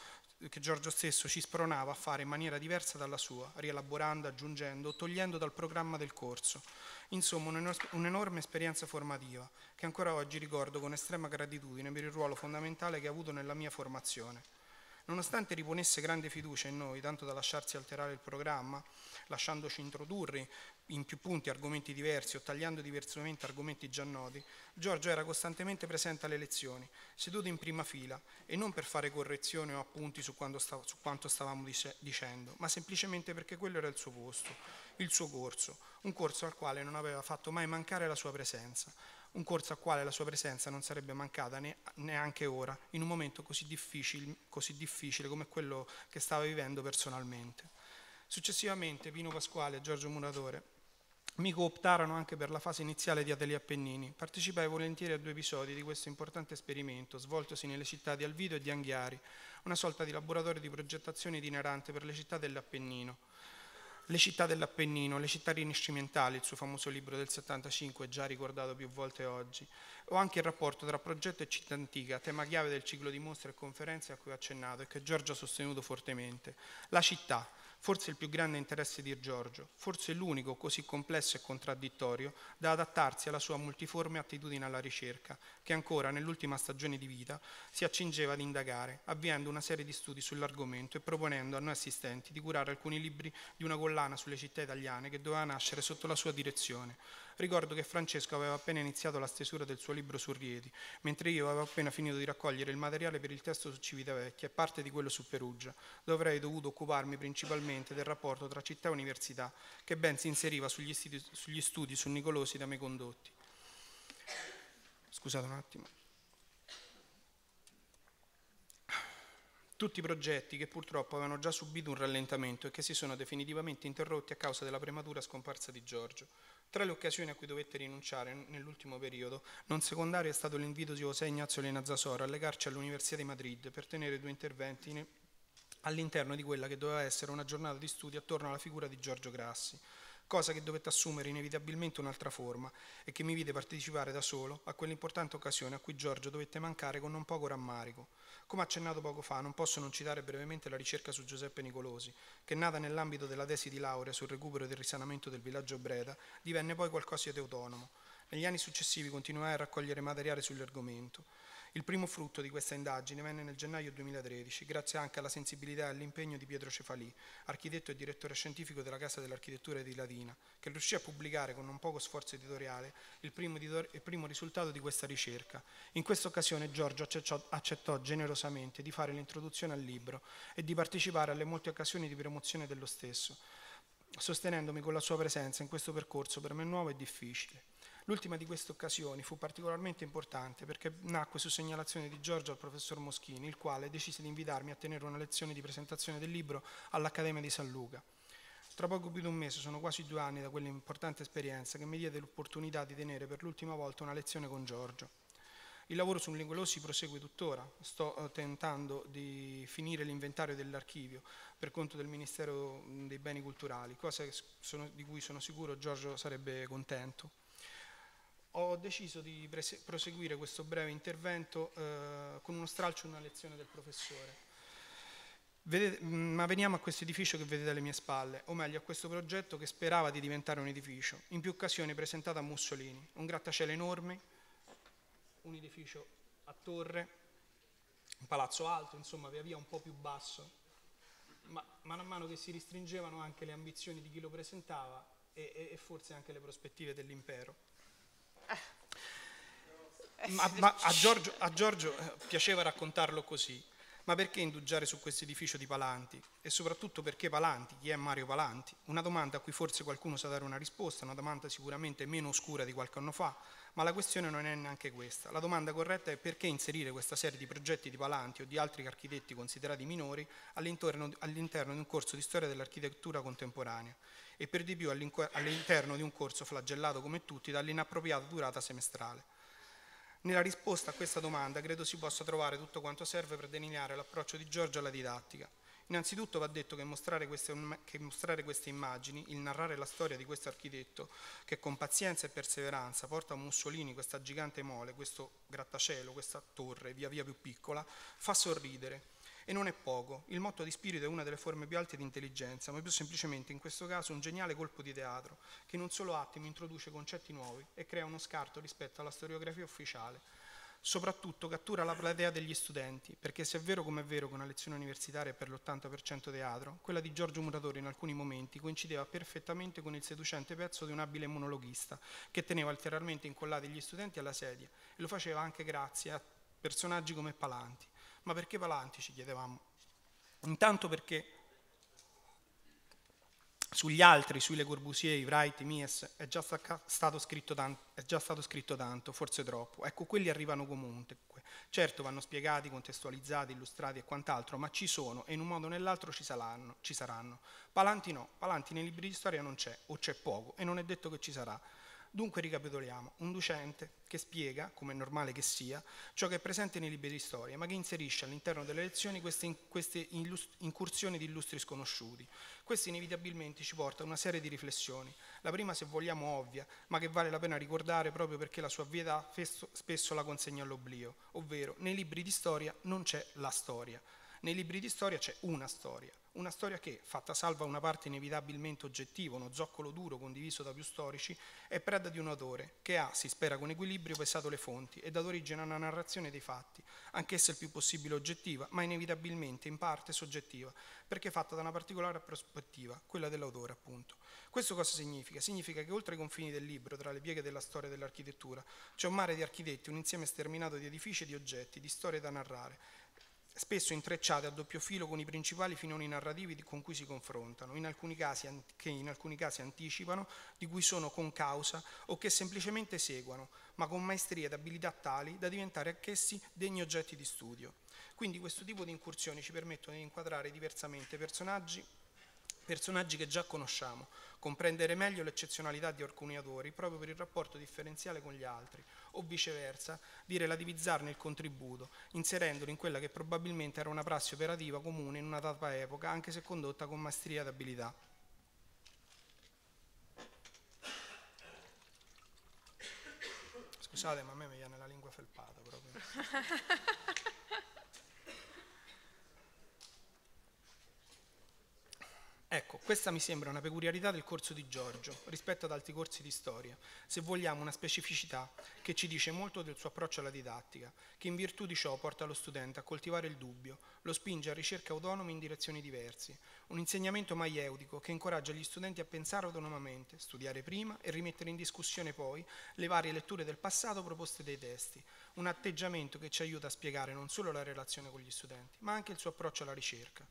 che Giorgio stesso ci spronava a fare in maniera diversa dalla sua, rielaborando, aggiungendo togliendo dal programma del corso. Insomma, un'enorme esperienza formativa che ancora oggi ricordo con estrema gratitudine per il ruolo fondamentale che ha avuto nella mia formazione. Nonostante riponesse grande fiducia in noi, tanto da lasciarsi alterare il programma, lasciandoci introdurre in più punti argomenti diversi o tagliando diversamente argomenti già noti, Giorgio era costantemente presente alle lezioni, seduto in prima fila e non per fare correzioni o appunti su, stav- su quanto stavamo dice- dicendo, ma semplicemente perché quello era il suo posto, il suo corso, un corso al quale non aveva fatto mai mancare la sua presenza. Un corso al quale la sua presenza non sarebbe mancata neanche ora, in un momento così difficile, così difficile come quello che stava vivendo personalmente. Successivamente Pino Pasquale e Giorgio Muratore mi cooptarono anche per la fase iniziale di Atelier Appennini. Partecipai volentieri a due episodi di questo importante esperimento, svoltosi nelle città di Alvido e di Anghiari, una sorta di laboratorio di progettazione itinerante per le città dell'Appennino. Le città dell'Appennino, le città rinascimentali, il suo famoso libro del 75, già ricordato più volte oggi, o anche il rapporto tra progetto e città antica, tema chiave del ciclo di mostre e conferenze a cui ho accennato e che Giorgio ha sostenuto fortemente. La città, forse il più grande interesse di Giorgio, forse l'unico così complesso e contraddittorio da adattarsi alla sua multiforme attitudine alla ricerca, che ancora nell'ultima stagione di vita si accingeva ad indagare, avviando una serie di studi sull'argomento e proponendo a noi assistenti di curare alcuni libri di una collana sulle città italiane che doveva nascere sotto la sua direzione. Ricordo che Francesco aveva appena iniziato la stesura del suo libro su Rieti, mentre io avevo appena finito di raccogliere il materiale per il testo su Civitavecchia e parte di quello su Perugia, dove avrei dovuto occuparmi principalmente del rapporto tra città e università, che ben si inseriva sugli studi, sugli studi su Nicolosi da me condotti. Scusate un attimo. Tutti progetti che purtroppo avevano già subito un rallentamento e che si sono definitivamente interrotti a causa della prematura scomparsa di Giorgio. Tra le occasioni a cui dovette rinunciare nell'ultimo periodo, non secondario è stato l'invito di José Ignazio Lenazzasoro a legarci all'Università di Madrid per tenere due interventi all'interno di quella che doveva essere una giornata di studio attorno alla figura di Giorgio Grassi, cosa che dovette assumere inevitabilmente un'altra forma e che mi vide partecipare da solo a quell'importante occasione a cui Giorgio dovette mancare con non poco rammarico. Come accennato poco fa, non posso non citare brevemente la ricerca su Giuseppe Nicolosi, che nata nell'ambito della tesi di laurea sul recupero e del risanamento del villaggio Breda, divenne poi qualcosa di autonomo. Negli anni successivi continuai a raccogliere materiale sull'argomento. Il primo frutto di questa indagine venne nel gennaio 2013, grazie anche alla sensibilità e all'impegno di Pietro Cefalì, architetto e direttore scientifico della Casa dell'Architettura di Latina, che riuscì a pubblicare con non poco sforzo editoriale il primo, il primo risultato di questa ricerca. In questa occasione Giorgio accettò, accettò generosamente di fare l'introduzione al libro e di partecipare alle molte occasioni di promozione dello stesso, sostenendomi con la sua presenza in questo percorso per me nuovo e difficile. L'ultima di queste occasioni fu particolarmente importante perché nacque su segnalazione di Giorgio al professor Moschini, il quale decise di invitarmi a tenere una lezione di presentazione del libro all'Accademia di San Luca. Tra poco più di un mese, sono quasi due anni da quell'importante esperienza che mi diede l'opportunità di tenere per l'ultima volta una lezione con Giorgio. Il lavoro su Linguelossi prosegue tuttora, sto eh, tentando di finire l'inventario dell'archivio per conto del Ministero dei Beni Culturali, cosa di cui sono sicuro Giorgio sarebbe contento ho deciso di proseguire questo breve intervento eh, con uno stralcio e una lezione del professore. Vedete, mm, ma veniamo a questo edificio che vedete alle mie spalle, o meglio a questo progetto che sperava di diventare un edificio, in più occasioni presentato a Mussolini, un grattacielo enorme, un edificio a torre, un palazzo alto, insomma via via un po' più basso, ma man mano che si ristringevano anche le ambizioni di chi lo presentava e, e forse anche le prospettive dell'impero. Ma, ma a, Giorgio, a Giorgio eh, piaceva raccontarlo così. Ma perché indugiare su questo edificio di Palanti? E soprattutto perché Palanti? Chi è Mario Palanti? Una domanda a cui forse qualcuno sa dare una risposta, una domanda sicuramente meno oscura di qualche anno fa, ma la questione non è neanche questa. La domanda corretta è perché inserire questa serie di progetti di Palanti o di altri architetti considerati minori all'interno, all'interno di un corso di storia dell'architettura contemporanea e per di più all'interno di un corso flagellato come tutti dall'inappropriata durata semestrale. Nella risposta a questa domanda credo si possa trovare tutto quanto serve per delineare l'approccio di Giorgio alla didattica. Innanzitutto va detto che mostrare, queste, che mostrare queste immagini, il narrare la storia di questo architetto che con pazienza e perseveranza porta a Mussolini questa gigante mole, questo grattacielo, questa torre via via più piccola, fa sorridere e non è poco. Il motto di spirito è una delle forme più alte di intelligenza, ma più semplicemente in questo caso un geniale colpo di teatro che in un solo attimo introduce concetti nuovi e crea uno scarto rispetto alla storiografia ufficiale. Soprattutto cattura la platea degli studenti, perché se è vero come è vero che una lezione universitaria è per l'80% teatro, quella di Giorgio Muratore in alcuni momenti coincideva perfettamente con il seducente pezzo di un abile monologhista che teneva letteralmente incollati gli studenti alla sedia e lo faceva anche grazie a personaggi come Palanti. Ma perché Palanti ci chiedevamo? Intanto perché Sugli altri, sui Le Corbusier, Wright, Mies, è già, stato scritto tanto, è già stato scritto tanto, forse troppo. Ecco, quelli arrivano comunque. Certo vanno spiegati, contestualizzati, illustrati e quant'altro, ma ci sono e in un modo o nell'altro ci saranno, ci saranno. Palanti no, Palanti nei libri di storia non c'è, o c'è poco, e non è detto che ci sarà. Dunque ricapitoliamo, un docente che spiega, come è normale che sia, ciò che è presente nei libri di storia, ma che inserisce all'interno delle lezioni queste, queste incursioni di illustri sconosciuti. Questo inevitabilmente ci porta a una serie di riflessioni. La prima, se vogliamo, ovvia, ma che vale la pena ricordare proprio perché la sua vita spesso la consegna all'oblio, ovvero nei libri di storia non c'è la storia, nei libri di storia c'è una storia, una storia che, fatta salva una parte inevitabilmente oggettiva, uno zoccolo duro condiviso da più storici, è preda di un autore che ha, si spera con equilibrio, pesato le fonti e dato origine a una narrazione dei fatti, anch'essa il più possibile oggettiva, ma inevitabilmente in parte soggettiva, perché fatta da una particolare prospettiva, quella dell'autore appunto. Questo cosa significa? Significa che oltre i confini del libro, tra le pieghe della storia dell'architettura, c'è un mare di architetti, un insieme sterminato di edifici e di oggetti, di storie da narrare, spesso intrecciate a doppio filo con i principali filoni narrativi con cui si confrontano, in casi, che in alcuni casi anticipano, di cui sono con causa o che semplicemente seguono, ma con maestria ed abilità tali da diventare anch'essi degni oggetti di studio. Quindi questo tipo di incursioni ci permettono di inquadrare diversamente personaggi personaggi che già conosciamo, comprendere meglio l'eccezionalità di alcuni autori proprio per il rapporto differenziale con gli altri, o viceversa, di relativizzarne il contributo, inserendolo in quella che probabilmente era una prassi operativa comune in una data epoca, anche se condotta con maestria ed abilità. Scusate, ma a me mi viene la lingua felpata proprio. Ecco, questa mi sembra una peculiarità del corso di Giorgio rispetto ad altri corsi di storia, se vogliamo una specificità che ci dice molto del suo approccio alla didattica, che in virtù di ciò porta lo studente a coltivare il dubbio, lo spinge a ricerche autonome in direzioni diverse, un insegnamento maieutico che incoraggia gli studenti a pensare autonomamente, studiare prima e rimettere in discussione poi le varie letture del passato proposte dai testi, un atteggiamento che ci aiuta a spiegare non solo la relazione con gli studenti, ma anche il suo approccio alla ricerca.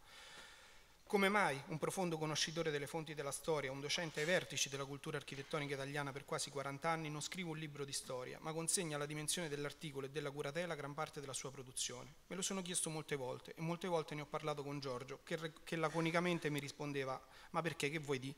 Come mai un profondo conoscitore delle fonti della storia, un docente ai vertici della cultura architettonica italiana per quasi 40 anni, non scrive un libro di storia, ma consegna alla dimensione dell'articolo e della curatela gran parte della sua produzione? Me lo sono chiesto molte volte e molte volte ne ho parlato con Giorgio, che, che laconicamente mi rispondeva ma perché, che vuoi dire?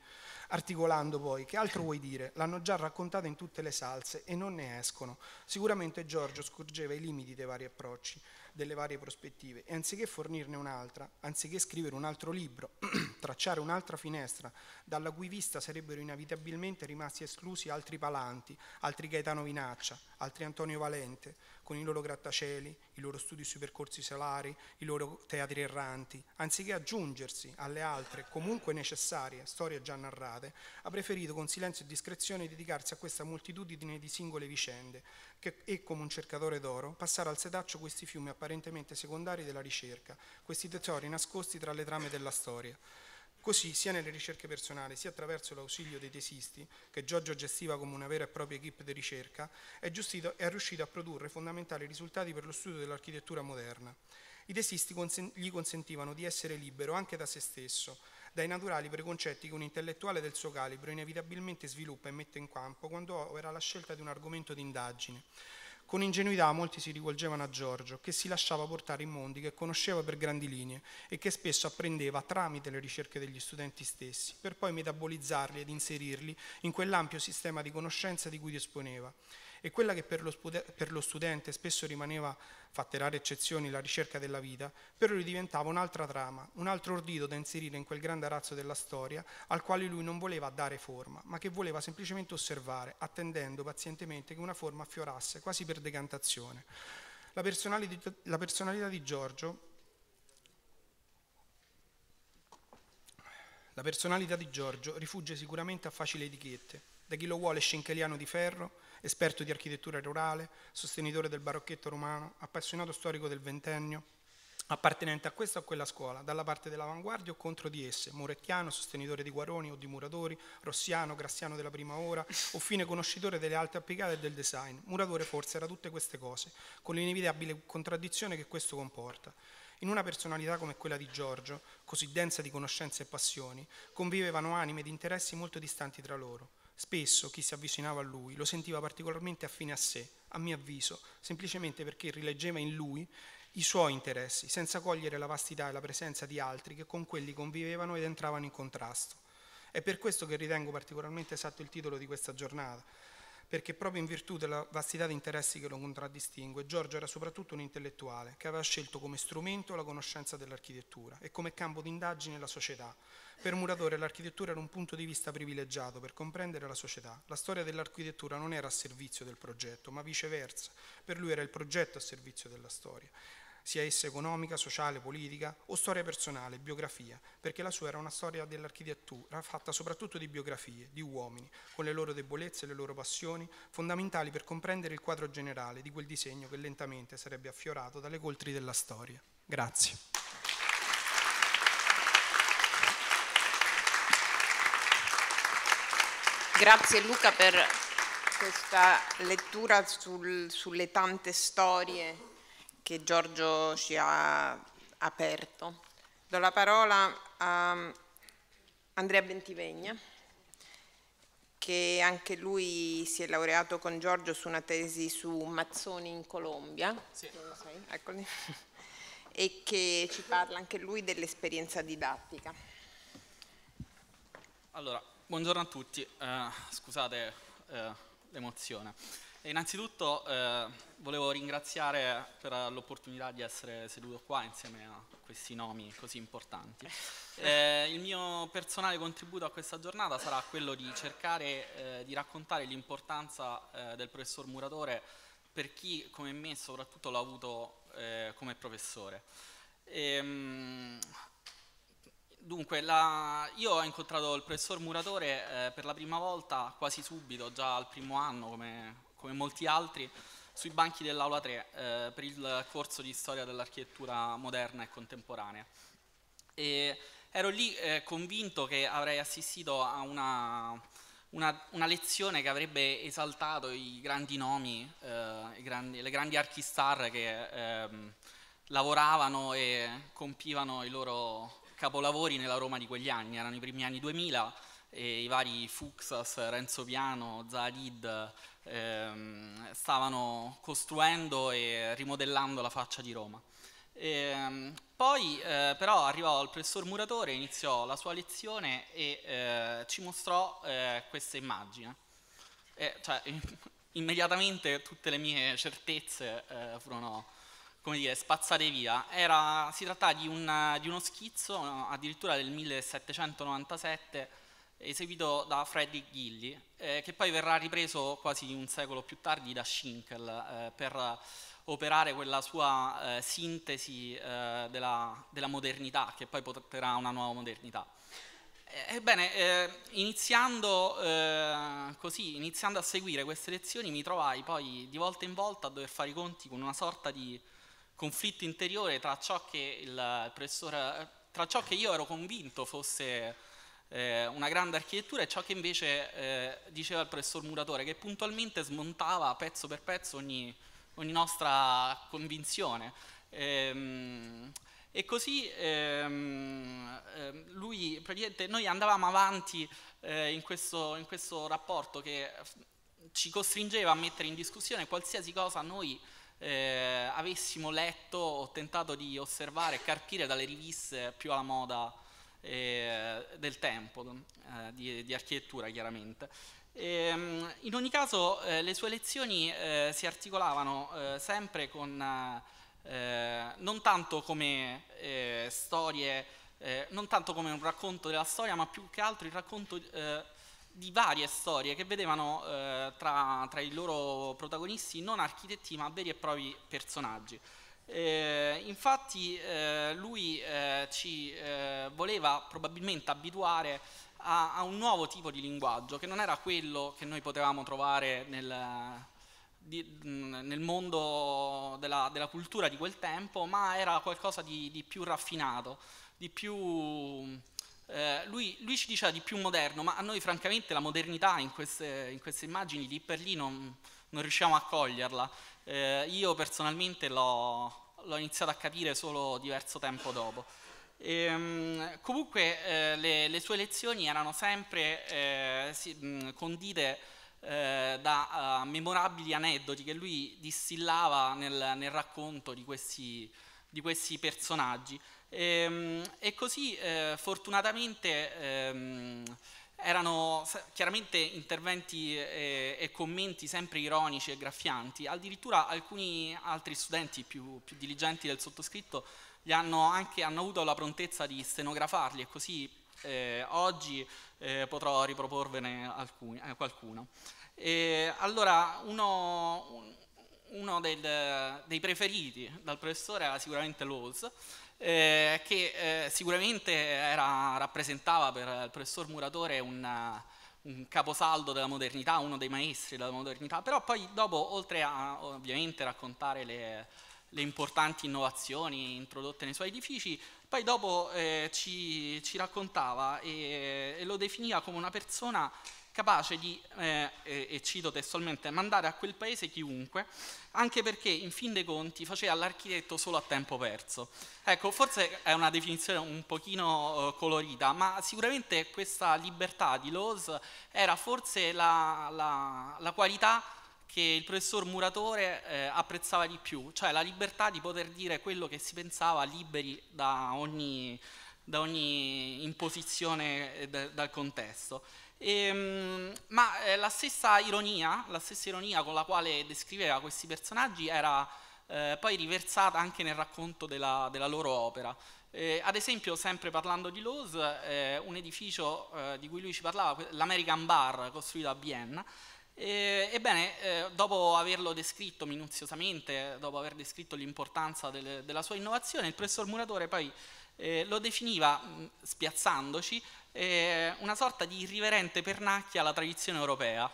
Articolando poi, che altro vuoi dire? L'hanno già raccontata in tutte le salse e non ne escono. Sicuramente Giorgio scorgeva i limiti dei vari approcci, delle varie prospettive e anziché fornirne un'altra, anziché scrivere un altro libro, tracciare un'altra finestra dalla cui vista sarebbero inevitabilmente rimasti esclusi altri Palanti, altri Gaetano Vinaccia, altri Antonio Valente, con i loro grattacieli, i loro studi sui percorsi solari, i loro teatri erranti, anziché aggiungersi alle altre, comunque necessarie, storie già narrate, ha preferito con silenzio e discrezione dedicarsi a questa moltitudine di singole vicende che, e, come un cercatore d'oro, passare al setaccio questi fiumi apparentemente secondari della ricerca, questi tesori nascosti tra le trame della storia. Così, sia nelle ricerche personali, sia attraverso l'ausilio dei tesisti, che Giorgio gestiva come una vera e propria equip di ricerca, è, giustito, è riuscito a produrre fondamentali risultati per lo studio dell'architettura moderna. I tesisti consen- gli consentivano di essere libero anche da se stesso, dai naturali preconcetti che un intellettuale del suo calibro inevitabilmente sviluppa e mette in campo quando opera la scelta di un argomento di indagine. Con ingenuità molti si rivolgevano a Giorgio, che si lasciava portare in mondi che conosceva per grandi linee e che spesso apprendeva tramite le ricerche degli studenti stessi, per poi metabolizzarli ed inserirli in quell'ampio sistema di conoscenza di cui disponeva e quella che per lo, per lo studente spesso rimaneva, fatte rare eccezioni, la ricerca della vita, per lui diventava un'altra trama, un altro ordito da inserire in quel grande arazzo della storia al quale lui non voleva dare forma, ma che voleva semplicemente osservare, attendendo pazientemente che una forma affiorasse, quasi per decantazione. La personalità, la personalità di Giorgio La personalità di Giorgio rifugge sicuramente a facili etichette, da chi lo vuole scenkeliano di ferro, esperto di architettura rurale, sostenitore del barocchetto romano, appassionato storico del ventennio, appartenente a questa o quella scuola, dalla parte dell'avanguardia o contro di esse, morettiano, sostenitore di guaroni o di muratori, rossiano, grassiano della prima ora, o fine conoscitore delle alte applicate e del design. Muratore forse era tutte queste cose, con l'inevitabile contraddizione che questo comporta. In una personalità come quella di Giorgio, così densa di conoscenze e passioni, convivevano anime ed interessi molto distanti tra loro. Spesso chi si avvicinava a lui lo sentiva particolarmente affine a sé, a mio avviso, semplicemente perché rileggeva in lui i suoi interessi, senza cogliere la vastità e la presenza di altri che con quelli convivevano ed entravano in contrasto. È per questo che ritengo particolarmente esatto il titolo di questa giornata, perché proprio in virtù della vastità di interessi che lo contraddistingue, Giorgio era soprattutto un intellettuale che aveva scelto come strumento la conoscenza dell'architettura e come campo di indagine la società. Per Muratore l'architettura era un punto di vista privilegiato per comprendere la società. La storia dell'architettura non era a servizio del progetto, ma viceversa. Per lui era il progetto a servizio della storia sia essa economica, sociale, politica o storia personale, biografia, perché la sua era una storia dell'architettura fatta soprattutto di biografie, di uomini, con le loro debolezze e le loro passioni, fondamentali per comprendere il quadro generale di quel disegno che lentamente sarebbe affiorato dalle coltri della storia. Grazie. Grazie Luca per questa lettura sul, sulle tante storie che Giorgio ci ha aperto. Do la parola a Andrea Bentivegna, che anche lui si è laureato con Giorgio su una tesi su Mazzoni in Colombia, sì. e che ci parla anche lui dell'esperienza didattica. Allora, buongiorno a tutti, uh, scusate uh, l'emozione. Innanzitutto eh, volevo ringraziare per l'opportunità di essere seduto qua insieme a questi nomi così importanti. Eh, il mio personale contributo a questa giornata sarà quello di cercare eh, di raccontare l'importanza eh, del professor Muratore per chi come me soprattutto l'ha avuto eh, come professore. Ehm, Dunque, la, io ho incontrato il professor Muratore eh, per la prima volta quasi subito, già al primo anno, come come molti altri, sui banchi dell'Aula 3 eh, per il corso di storia dell'architettura moderna e contemporanea. E ero lì eh, convinto che avrei assistito a una, una, una, lezione che avrebbe esaltato i grandi nomi, eh, i grandi, le grandi archistar che ehm, lavoravano e compivano i loro capolavori nella Roma di quegli anni, erano i primi anni 2000 e i vari Fuxas, Renzo Piano, Zahid ehm, stavano costruendo e rimodellando la faccia di Roma. E, ehm, poi eh, però arrivò il professor Muratore, iniziò la sua lezione e eh, ci mostrò eh, questa immagine. Cioè, immediatamente tutte le mie certezze eh, furono come dire, spazzate via. Era, si trattava di, un, di uno schizzo addirittura del 1797 eseguito da Frederick Gilly, eh, che poi verrà ripreso quasi un secolo più tardi da Schinkel eh, per operare quella sua eh, sintesi eh, della, della, modernità, che poi porterà una nuova modernità. Eh, ebbene, eh, iniziando, così, iniziando a seguire queste lezioni mi trovai poi di volta in volta a dover fare i conti con una sorta di conflitto interiore tra ciò che, il professore, tra ciò che io ero convinto fosse eh, una grande architettura e ciò che invece eh, diceva il professor Muratore, che puntualmente smontava pezzo per pezzo ogni, ogni nostra convinzione. Ehm, e così ehm, ehm, lui, noi andavamo avanti eh, in, questo, in, questo, rapporto che ci costringeva a mettere in discussione qualsiasi cosa noi eh, avessimo letto o tentato di osservare e carpire dalle riviste più alla moda eh, del tempo, eh, di, di, architettura chiaramente. E, ehm, in ogni caso eh, le sue lezioni eh, si articolavano eh, sempre con, eh, non tanto come storie, non tanto come un racconto della storia, ma più che altro il racconto di varie storie che vedevano tra, tra i loro protagonisti non architetti ma veri e propri personaggi. Eh, infatti eh, lui eh, ci eh, voleva probabilmente abituare a, a, un nuovo tipo di linguaggio che non era quello che noi potevamo trovare nel, di, nel mondo della, della, cultura di quel tempo, ma era qualcosa di, di più raffinato, di più... Eh, lui, lui, ci diceva di più moderno, ma a noi francamente la modernità in queste, in queste immagini lì per lì non, non riusciamo a coglierla. Eh, io personalmente l'ho, iniziato a capire solo diverso tempo dopo. E, ehm, comunque eh, le, le, sue lezioni erano sempre eh, si, mh, condite eh, da uh, memorabili aneddoti che lui distillava nel, nel racconto di questi, di questi personaggi. E, ehm, e così eh, fortunatamente ehm, erano chiaramente interventi e, e, commenti sempre ironici e graffianti, addirittura alcuni altri studenti più, più diligenti del sottoscritto gli hanno anche hanno avuto la prontezza di stenografarli e così eh, oggi eh, potrò riproporvene alcuni, eh, qualcuno. E allora uno, uno del, dei preferiti dal professore era sicuramente Lowes, eh, che eh, sicuramente era, rappresentava per il professor Muratore una, un caposaldo della modernità, uno dei maestri della modernità, però poi dopo, oltre a ovviamente raccontare le, le importanti innovazioni introdotte nei suoi edifici, poi dopo eh, ci, ci, raccontava e, e, lo definiva come una persona capace di, eh, e cito testualmente, mandare a quel paese chiunque, anche perché in fin dei conti faceva l'architetto solo a tempo perso. Ecco, forse è una definizione un pochino eh, colorita, ma sicuramente questa libertà di Lowe's era forse la, la, la qualità che il professor Muratore eh, apprezzava di più, cioè la libertà di poter dire quello che si pensava liberi da ogni, da ogni imposizione eh, dal contesto. Ehm, ma eh, la, stessa ironia, la stessa ironia con la quale descriveva questi personaggi era eh, poi riversata anche nel racconto della, della loro opera. Eh, ad esempio, sempre parlando di Lowe's, eh, un edificio eh, di cui lui ci parlava, l'American Bar, costruito a Vienna, eh, ebbene, eh, dopo averlo descritto minuziosamente, dopo aver descritto l'importanza delle, della sua innovazione, il professor Muratore poi lo definiva, mh, spiazzandoci, eh, una sorta di irriverente pernacchia alla tradizione europea.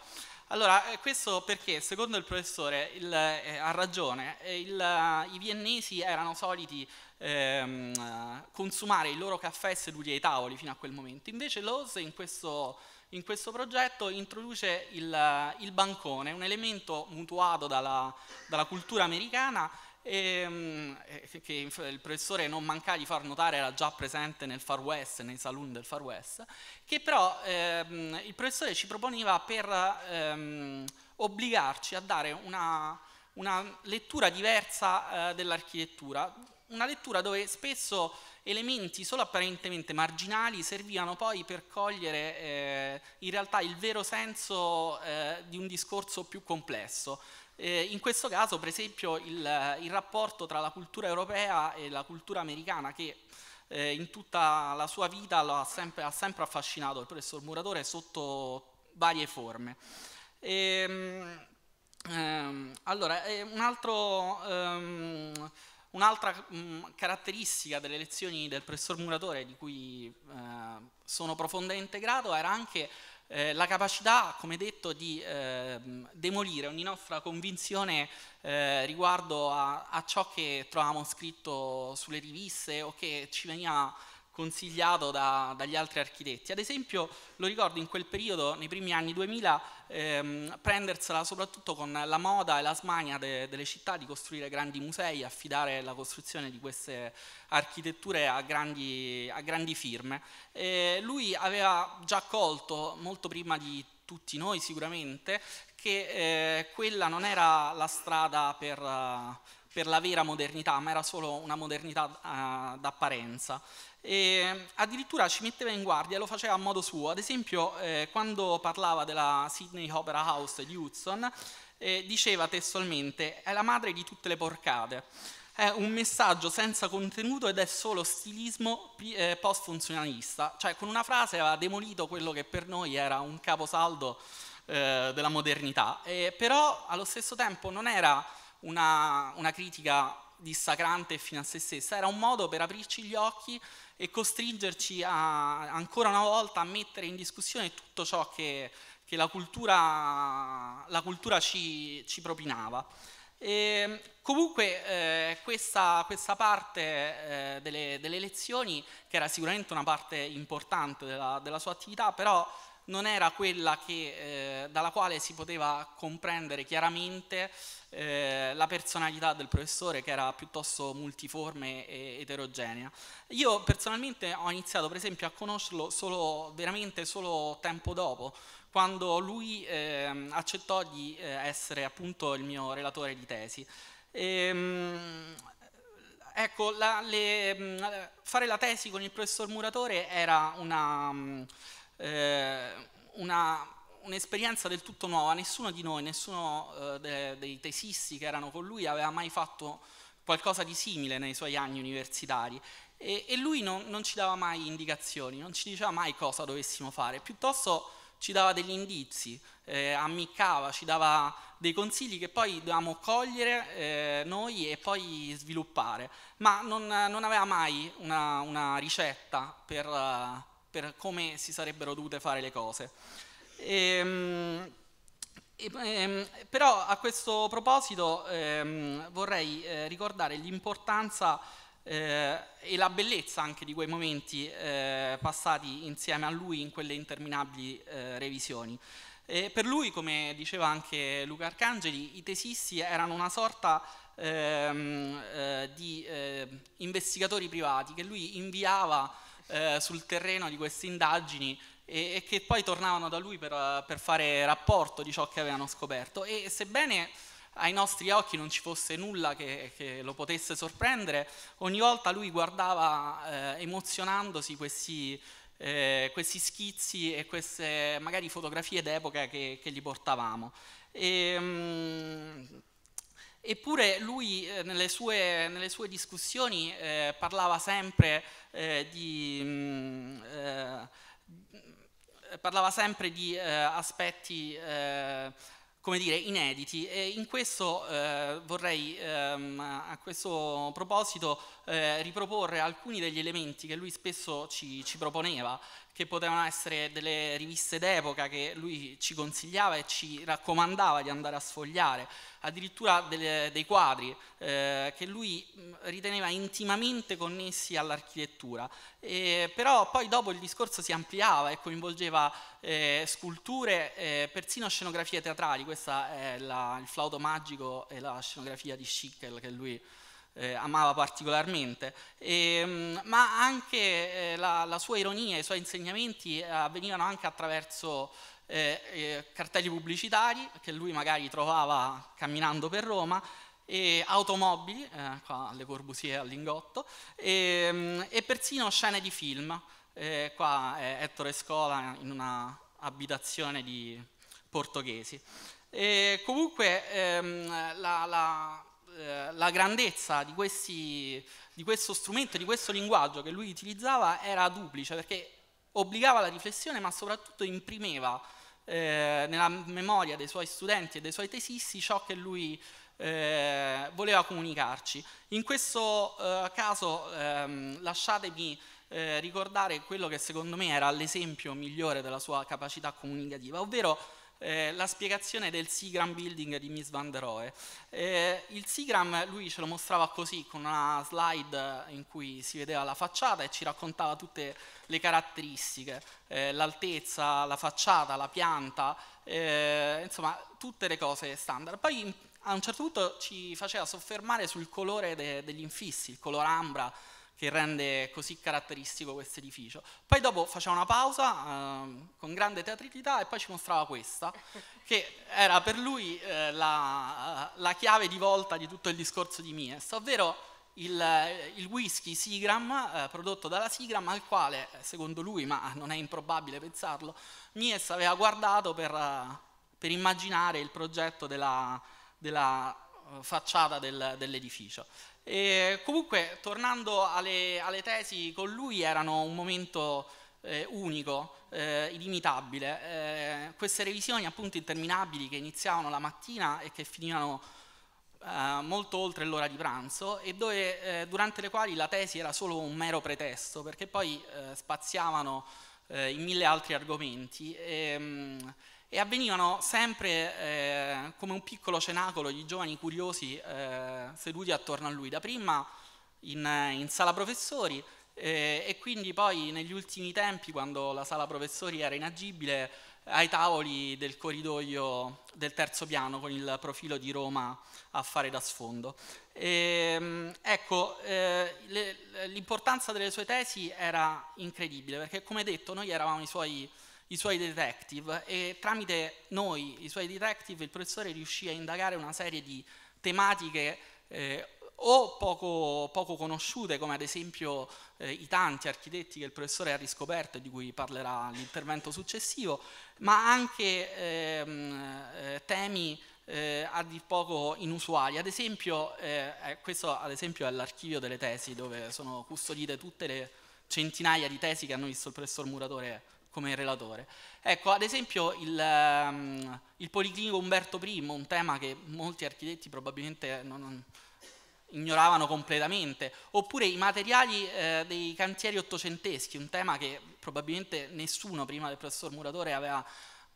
Allora, eh, questo perché, secondo il professore, il, eh, ha ragione, eh, il, i viennesi erano soliti ehm, consumare il loro caffè seduti ai tavoli fino a quel momento, invece Lowe's in questo, in questo progetto introduce il, il, bancone, un elemento mutuato dalla, dalla cultura americana e, eh, che il professore non mancava di far notare era già presente nel Far West, nei saloon del Far West, che però ehm, il professore ci proponeva per ehm, obbligarci a dare una, una lettura diversa eh, dell'architettura, una lettura dove spesso elementi solo apparentemente marginali servivano poi per cogliere eh, in realtà il vero senso eh, di un discorso più complesso. Eh, in questo caso, per esempio, il, il, rapporto tra la cultura europea e la cultura americana, che eh, in tutta la sua vita ha sempre, ha sempre, affascinato il professor Muratore sotto varie forme. E, ehm, ehm, allora, un altro, ehm, un'altra um, caratteristica delle lezioni del professor Muratore di cui eh, sono profondamente grato era anche eh, la capacità, come detto, di eh, demolire ogni nostra convinzione eh, riguardo a, a, ciò che trovavamo scritto sulle riviste o che ci veniva consigliato da, dagli altri architetti. Ad esempio, lo ricordo in quel periodo, nei primi anni 2000, ehm, prendersela soprattutto con la moda e la smania de, delle città di costruire grandi musei, affidare la costruzione di queste architetture a grandi, a grandi firme. E lui aveva già colto, molto prima di tutti noi sicuramente, che eh, quella non era la strada per... Uh, per la vera modernità, ma era solo una modernità uh, d'apparenza. E addirittura ci metteva in guardia, lo faceva a modo suo. Ad esempio, eh, quando parlava della Sydney Opera House di Hudson, eh, diceva testualmente: È la madre di tutte le porcate. È un messaggio senza contenuto ed è solo stilismo eh, post-funzionalista. Cioè, con una frase aveva demolito quello che per noi era un caposaldo eh, della modernità. però, allo stesso tempo, non era una, una critica dissacrante fine a se stessa, era un modo per aprirci gli occhi e costringerci a, ancora una volta a mettere in discussione tutto ciò che, che la cultura, la cultura ci, ci, propinava. E comunque eh, questa, questa, parte eh, delle, delle, lezioni, che era sicuramente una parte importante della, della sua attività, però non era quella che, eh, dalla quale si poteva comprendere chiaramente eh, la personalità del professore che era piuttosto multiforme e eterogenea. Io personalmente ho iniziato per esempio a conoscerlo solo, veramente solo tempo dopo, quando lui eh, accettò di eh, essere appunto il mio relatore di tesi. Ehm, ecco, la, le, fare la tesi con il professor Muratore era una eh, un'esperienza del tutto nuova, nessuno di noi, nessuno eh, de, dei tesisti che erano con lui aveva mai fatto qualcosa di simile nei suoi anni universitari. E, e lui non, non, ci dava mai indicazioni, non ci diceva mai cosa dovessimo fare, piuttosto ci dava degli indizi, eh, ammiccava, ci dava dei consigli che poi dovevamo cogliere eh, noi e poi sviluppare, ma non, non aveva mai una, una ricetta per... Uh, per come si sarebbero dovute fare le cose. Ehm, e, ehm, però a questo proposito ehm, vorrei eh, ricordare l'importanza eh, e la bellezza anche di quei momenti eh, passati insieme a lui in quelle interminabili eh, revisioni. E per lui, come diceva anche Luca Arcangeli, i tesisti erano una sorta ehm, eh, di eh, investigatori privati che lui inviava eh, sul terreno di queste indagini e, e, che poi tornavano da lui per, per fare rapporto di ciò che avevano scoperto. E sebbene ai nostri occhi non ci fosse nulla che, che lo potesse sorprendere, ogni volta lui guardava eh, emozionandosi questi, eh, questi, schizzi e queste magari fotografie d'epoca che, che gli portavamo. E, mh, Eppure lui eh, nelle, sue, nelle, sue, discussioni eh, parlava sempre eh, di, mh, mm, eh, parlava sempre di eh, aspetti eh, come dire, inediti. E in questo vorrei ehm, a questo proposito riproporre alcuni degli elementi che lui spesso ci, ci proponeva che potevano essere delle riviste d'epoca che lui ci consigliava e ci raccomandava di andare a sfogliare, addirittura delle, dei quadri eh, che lui riteneva intimamente connessi all'architettura. E, però poi dopo il discorso si ampliava e coinvolgeva eh, sculture, eh, persino scenografie teatrali, questo è la, il flauto magico e la scenografia di Schickel che lui eh, amava particolarmente, e, ehm, ma anche eh, la, la, sua ironia, i suoi insegnamenti eh, avvenivano anche attraverso eh, eh, cartelli pubblicitari che lui magari trovava camminando per Roma, e automobili, eh, qua Le Corbusier al Lingotto, e, ehm, e persino scene di film. qua è Ettore Scola in una abitazione di portoghesi. E comunque ehm, la, la eh, la grandezza di, questi, di questo strumento, di questo linguaggio che lui utilizzava era duplice perché obbligava alla riflessione ma soprattutto imprimeva eh, nella memoria dei suoi studenti e dei suoi tesisti ciò che lui eh, voleva comunicarci. In questo eh, caso ehm, lasciatemi eh, ricordare quello che secondo me era l'esempio migliore della sua capacità comunicativa, ovvero eh, la spiegazione del Seagram Building di Miss Van der Rohe. Eh, il Seagram lui ce lo mostrava così, con una slide in cui si vedeva la facciata e ci raccontava tutte le caratteristiche, eh, l'altezza, la facciata, la pianta, eh, insomma tutte le cose standard. Poi a un certo punto ci faceva soffermare sul colore de- degli infissi, il color ambra, che rende così caratteristico questo edificio. Poi dopo faceva una pausa eh, con grande teatralità e poi ci mostrava questa, che era per lui eh, la, la, chiave di volta di tutto il discorso di Mies, ovvero il, il whisky Seagram, eh, prodotto dalla Seagram, al quale, secondo lui, ma non è improbabile pensarlo, Mies aveva guardato per, per immaginare il progetto della, della eh, facciata del, dell'edificio. E comunque, tornando alle, alle, tesi, con lui erano un momento eh, unico, eh, inimitabile. Eh, queste revisioni appunto interminabili che iniziavano la mattina e che finivano eh, molto oltre l'ora di pranzo e dove, eh, durante le quali la tesi era solo un mero pretesto, perché poi eh, spaziavano in mille altri argomenti. E, mh, e avvenivano sempre eh, come un piccolo cenacolo di giovani curiosi eh, seduti attorno a lui, dapprima in, in, sala professori eh, e quindi poi negli ultimi tempi, quando la sala professori era inagibile, ai tavoli del corridoio del terzo piano con il profilo di Roma a fare da sfondo. E, ehm, ecco, eh, l'importanza delle sue tesi era incredibile perché come detto noi eravamo i suoi, i suoi detective e tramite noi, i suoi detective, il professore riuscì a indagare una serie di tematiche eh, o poco, poco, conosciute, come ad esempio eh, i tanti architetti che il professore ha riscoperto e di cui parlerà l'intervento successivo, ma anche ehm, eh, temi eh, a dir poco inusuali. Ad esempio, eh, eh, questo ad esempio è l'archivio delle tesi, dove sono custodite tutte le centinaia di tesi che hanno visto il professor Muratore come relatore. Ecco, ad esempio il, um, il Policlinico Umberto I, un tema che molti architetti probabilmente non, non ignoravano completamente, oppure i materiali eh, dei cantieri ottocenteschi, un tema che probabilmente nessuno prima del professor Muratore aveva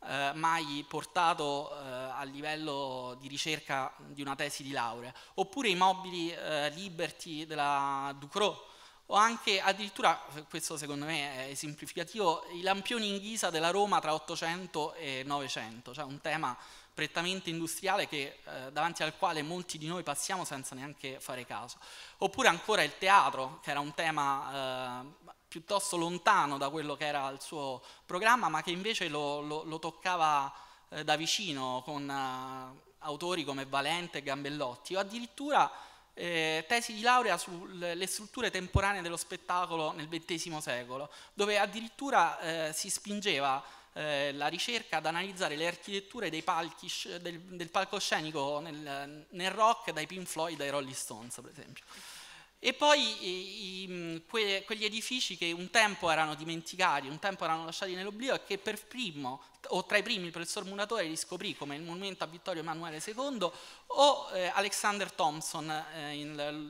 eh, mai portato eh, a livello di ricerca di una tesi di laurea, oppure i mobili eh, Liberty della Ducrot, o anche addirittura, questo secondo me è esemplificativo, i lampioni in ghisa della Roma tra 800 e 900, cioè un tema prettamente industriale che, eh, davanti al quale molti di noi passiamo senza neanche fare caso. Oppure ancora il teatro, che era un tema eh, piuttosto lontano da quello che era il suo programma, ma che invece lo, lo, lo toccava eh, da vicino con eh, autori come Valente e Gambellotti, o addirittura eh, tesi di laurea sulle strutture temporanee dello spettacolo nel XX secolo, dove addirittura eh, si spingeva eh, la ricerca ad analizzare le architetture palchi, del, del palcoscenico nel, nel, rock dai Pink Floyd ai Rolling Stones, per esempio. E poi i, i, que, quegli edifici che un tempo erano dimenticati, un tempo erano lasciati nell'oblio e che per primo, o tra i primi, il professor Muratore riscoprì come il monumento a Vittorio Emanuele II o eh, Alexander Thompson, eh,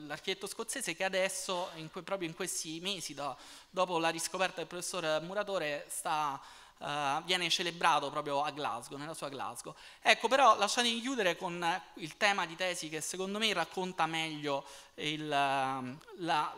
l'architetto scozzese, che adesso, in que, proprio in questi mesi, do, dopo la riscoperta del professor Muratore, sta Uh, viene celebrato proprio a Glasgow, nella sua Glasgow. Ecco, però lasciatemi chiudere con il tema di tesi che secondo me racconta meglio il, la, la,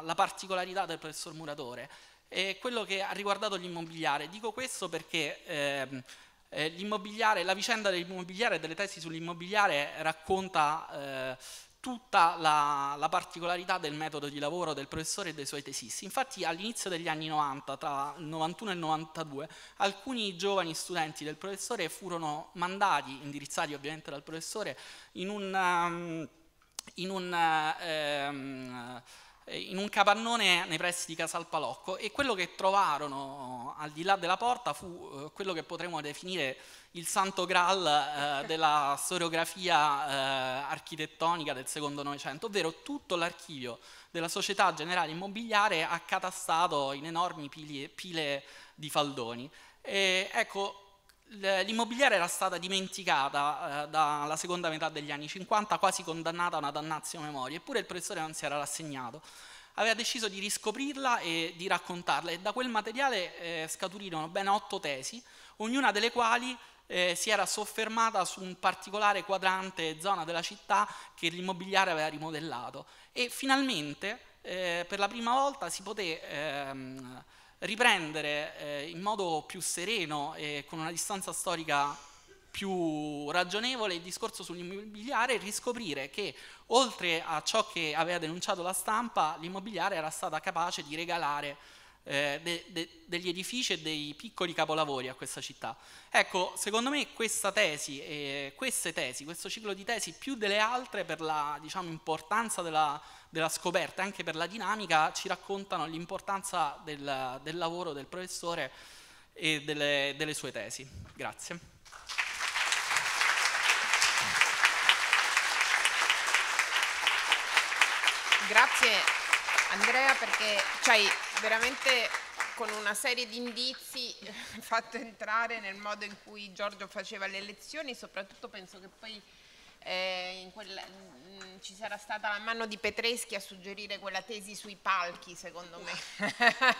la, particolarità del professor Muratore, è quello che ha riguardato l'immobiliare. Dico questo perché ehm, eh, la vicenda dell'immobiliare e delle tesi sull'immobiliare racconta eh, tutta la, la, particolarità del metodo di lavoro del professore e dei suoi tesisti. Infatti all'inizio degli anni 90, tra il 91 e il 92, alcuni giovani studenti del professore furono mandati, indirizzati ovviamente dal professore, in un, um, in un um, in un capannone nei pressi di Casalpalocco e quello che trovarono al di là della porta fu eh, quello che potremmo definire il santo graal eh, della storiografia eh, architettonica del secondo Novecento, ovvero tutto l'archivio della Società Generale Immobiliare accatastato in enormi pili, pile di faldoni. E, ecco, l'immobiliare era stata dimenticata eh, dalla seconda metà degli anni 50, quasi condannata a una dannazio memoria, eppure il professore non si era rassegnato. Aveva deciso di riscoprirla e di raccontarla e da quel materiale eh, scaturirono ben otto tesi, ognuna delle quali eh, si era soffermata su un particolare quadrante zona della città che l'immobiliare aveva rimodellato e finalmente eh, per la prima volta si poté ehm, riprendere eh, in modo più sereno e con una distanza storica più ragionevole il discorso sull'immobiliare e riscoprire che oltre a ciò che aveva denunciato la stampa, l'immobiliare era stata capace di regalare eh, de, de, degli edifici e dei piccoli capolavori a questa città. Ecco, secondo me questa tesi, eh, queste tesi, questo ciclo di tesi più delle altre per la diciamo, importanza della, della, scoperta, anche per la dinamica, ci raccontano l'importanza del, del lavoro del professore e delle, delle sue tesi. Grazie. Grazie Andrea perché ci hai veramente con una serie di indizi fatto entrare nel modo in cui Giorgio faceva le lezioni, soprattutto penso che poi eh, quel, mh, mm, ci sarà stata la mano di Petreschi a suggerire quella tesi sui palchi, secondo me.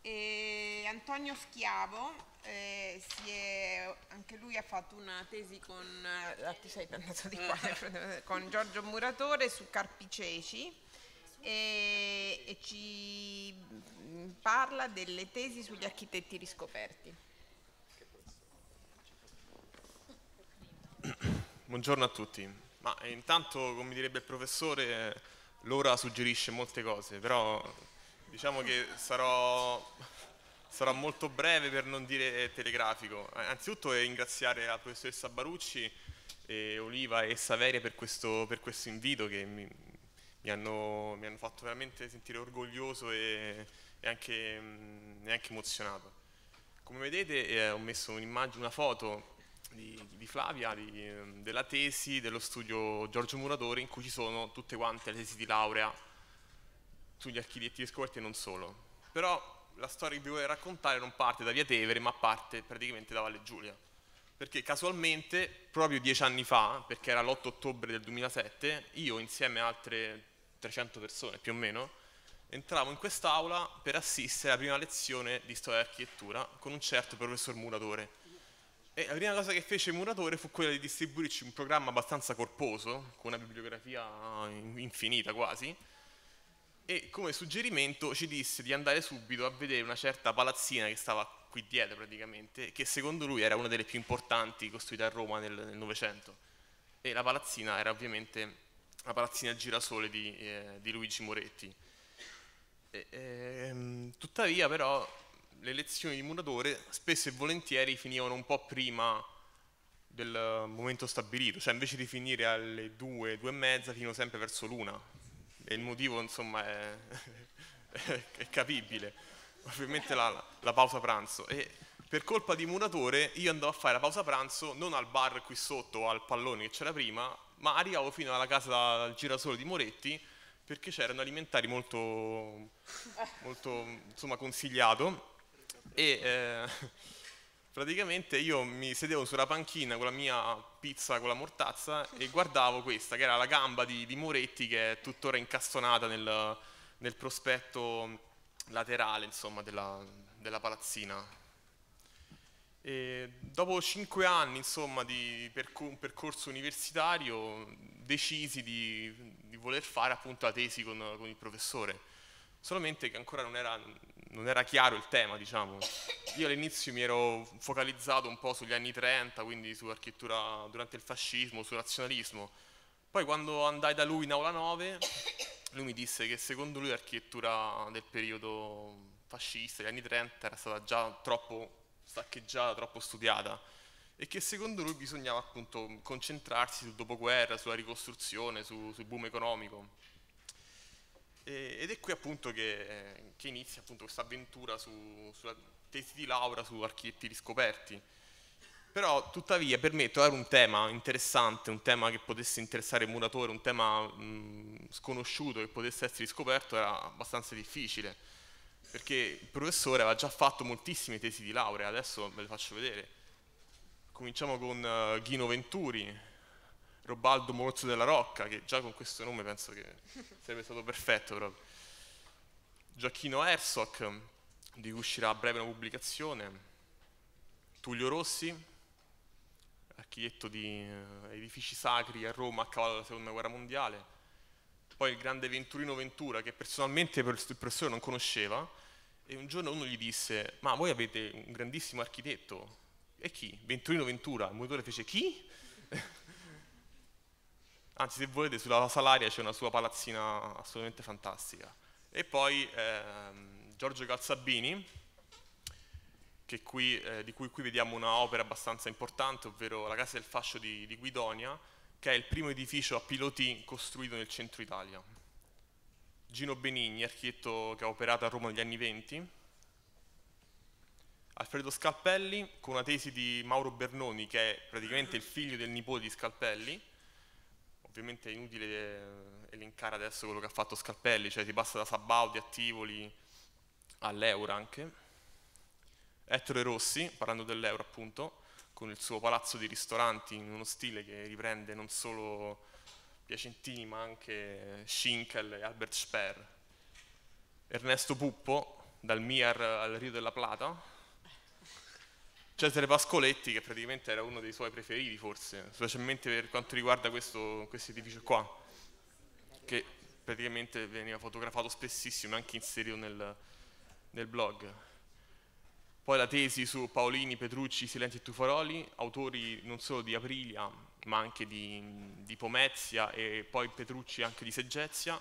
e Antonio Schiavo eh, è, anche lui ha fatto una tesi con, eh, ti sei andato di qua, con Giorgio Muratore su Carpiceci e, e ci parla delle tesi sugli architetti riscoperti. Buongiorno a tutti. Ma intanto, come direbbe il professore, l'ora suggerisce molte cose, però diciamo che sarò, sarò molto breve per non dire telegrafico. Anzitutto ringraziare la professoressa Barucci, e Oliva e Saveria per questo, per questo invito che mi, mi, hanno, mi, hanno, fatto veramente sentire orgoglioso e, e, anche, e anche, emozionato. Come vedete eh, ho messo un'immagine, una foto di, di Flavia, di, della tesi dello studio Giorgio Muratore in cui ci sono tutte quante le tesi di laurea sugli architetti scoperti e non solo. Però la storia che vi voglio raccontare non parte da Via Tevere ma parte praticamente da Valle Giulia. Perché casualmente, proprio dieci anni fa, perché era l'8 ottobre del 2007, io insieme a altre 300 persone più o meno, entravo in quest'aula per assistere alla prima lezione di storia e architettura con un certo professor Muratore e la prima cosa che fece muratore fu quella di distribuirci un programma abbastanza corposo, con una bibliografia infinita quasi, e come suggerimento ci disse di andare subito a vedere una certa palazzina che stava qui dietro praticamente, che secondo lui era una delle più importanti costruite a Roma nel Novecento. E la palazzina era ovviamente la palazzina Girasole di, eh, di Luigi Moretti. E, ehm, tuttavia però le lezioni di muratore spesso e volentieri finivano un po' prima del momento stabilito, cioè invece di finire alle due, due e mezza, finivano sempre verso l'una. E il motivo, insomma, è, è capibile. Ovviamente la, la, pausa pranzo. E per colpa di muratore io andavo a fare la pausa pranzo non al bar qui sotto al pallone che c'era prima, ma arrivavo fino alla casa del girasole di Moretti perché c'erano alimentari molto, molto insomma, consigliato e eh, praticamente io mi sedevo sulla panchina con la mia pizza con la mortazza e guardavo questa che era la gamba di, di Moretti che è tuttora incastonata nel, nel prospetto laterale insomma, della, della palazzina. E dopo cinque anni insomma, di percor- un percorso universitario decisi di, di, voler fare appunto la tesi con, con il professore, solamente che ancora non era non era chiaro il tema, diciamo. Io all'inizio mi ero focalizzato un po' sugli anni 30, quindi sull'architettura durante il fascismo, sul razionalismo. Poi quando andai da lui in aula 9, lui mi disse che secondo lui l'architettura del periodo fascista, degli anni 30, era stata già troppo staccheggiata, troppo studiata e che secondo lui bisognava appunto concentrarsi sul dopoguerra, sulla ricostruzione, su, sul boom economico. E, ed è qui appunto che, che inizia appunto questa avventura su, sulla tesi di laurea su architetti riscoperti. Però tuttavia per me trovare un tema interessante, un tema che potesse interessare il muratore, un tema mh, sconosciuto che potesse essere riscoperto era abbastanza difficile, perché il professore aveva già fatto moltissime tesi di laurea, adesso ve le faccio vedere. Cominciamo con uh, Ghino Venturi, Robaldo Morozzo della Rocca, che già con questo nome penso che sarebbe stato perfetto proprio. Gioacchino Herzog, di cui uscirà a breve una pubblicazione. Tullio Rossi, architetto di eh, edifici sacri a Roma a cavallo della seconda guerra mondiale. Poi il grande Venturino Ventura, che personalmente il professore non conosceva, e un giorno uno gli disse, ma voi avete un grandissimo architetto. E chi? Venturino Ventura. Il motore fece, chi? Anzi, se volete, sulla Salaria c'è una sua palazzina assolutamente fantastica. E poi ehm, Giorgio Calzabini, qui, eh, di cui qui vediamo un'opera abbastanza importante, ovvero la Casa del Fascio di, di Guidonia, che è il primo edificio a piloti costruito nel centro Italia. Gino Benigni, architetto che ha operato a Roma negli anni 20. Alfredo Scalpelli, con una tesi di Mauro Bernoni, che è praticamente il figlio del nipote di Scalpelli, ovviamente è inutile eh, elencare adesso quello che ha fatto Scalpelli, cioè si passa da Sabaudi a Tivoli all'Euro anche. Ettore Rossi, parlando dell'Euro appunto, con il suo palazzo di ristoranti in uno stile che riprende non solo Piacentini ma anche Schinkel e Albert Speer. Ernesto Puppo, dal Miar al Rio della Plata, Cesare Pascoletti, che praticamente era uno dei suoi preferiti forse, specialmente per quanto riguarda questo, questo edificio qua, che praticamente veniva fotografato spessissimo e anche inserito nel, nel blog. Poi la tesi su Paolini, Petrucci, Silenti e Tufaroli, autori non solo di Aprilia, ma anche di, di Pomezia e poi Petrucci anche di Seggezia.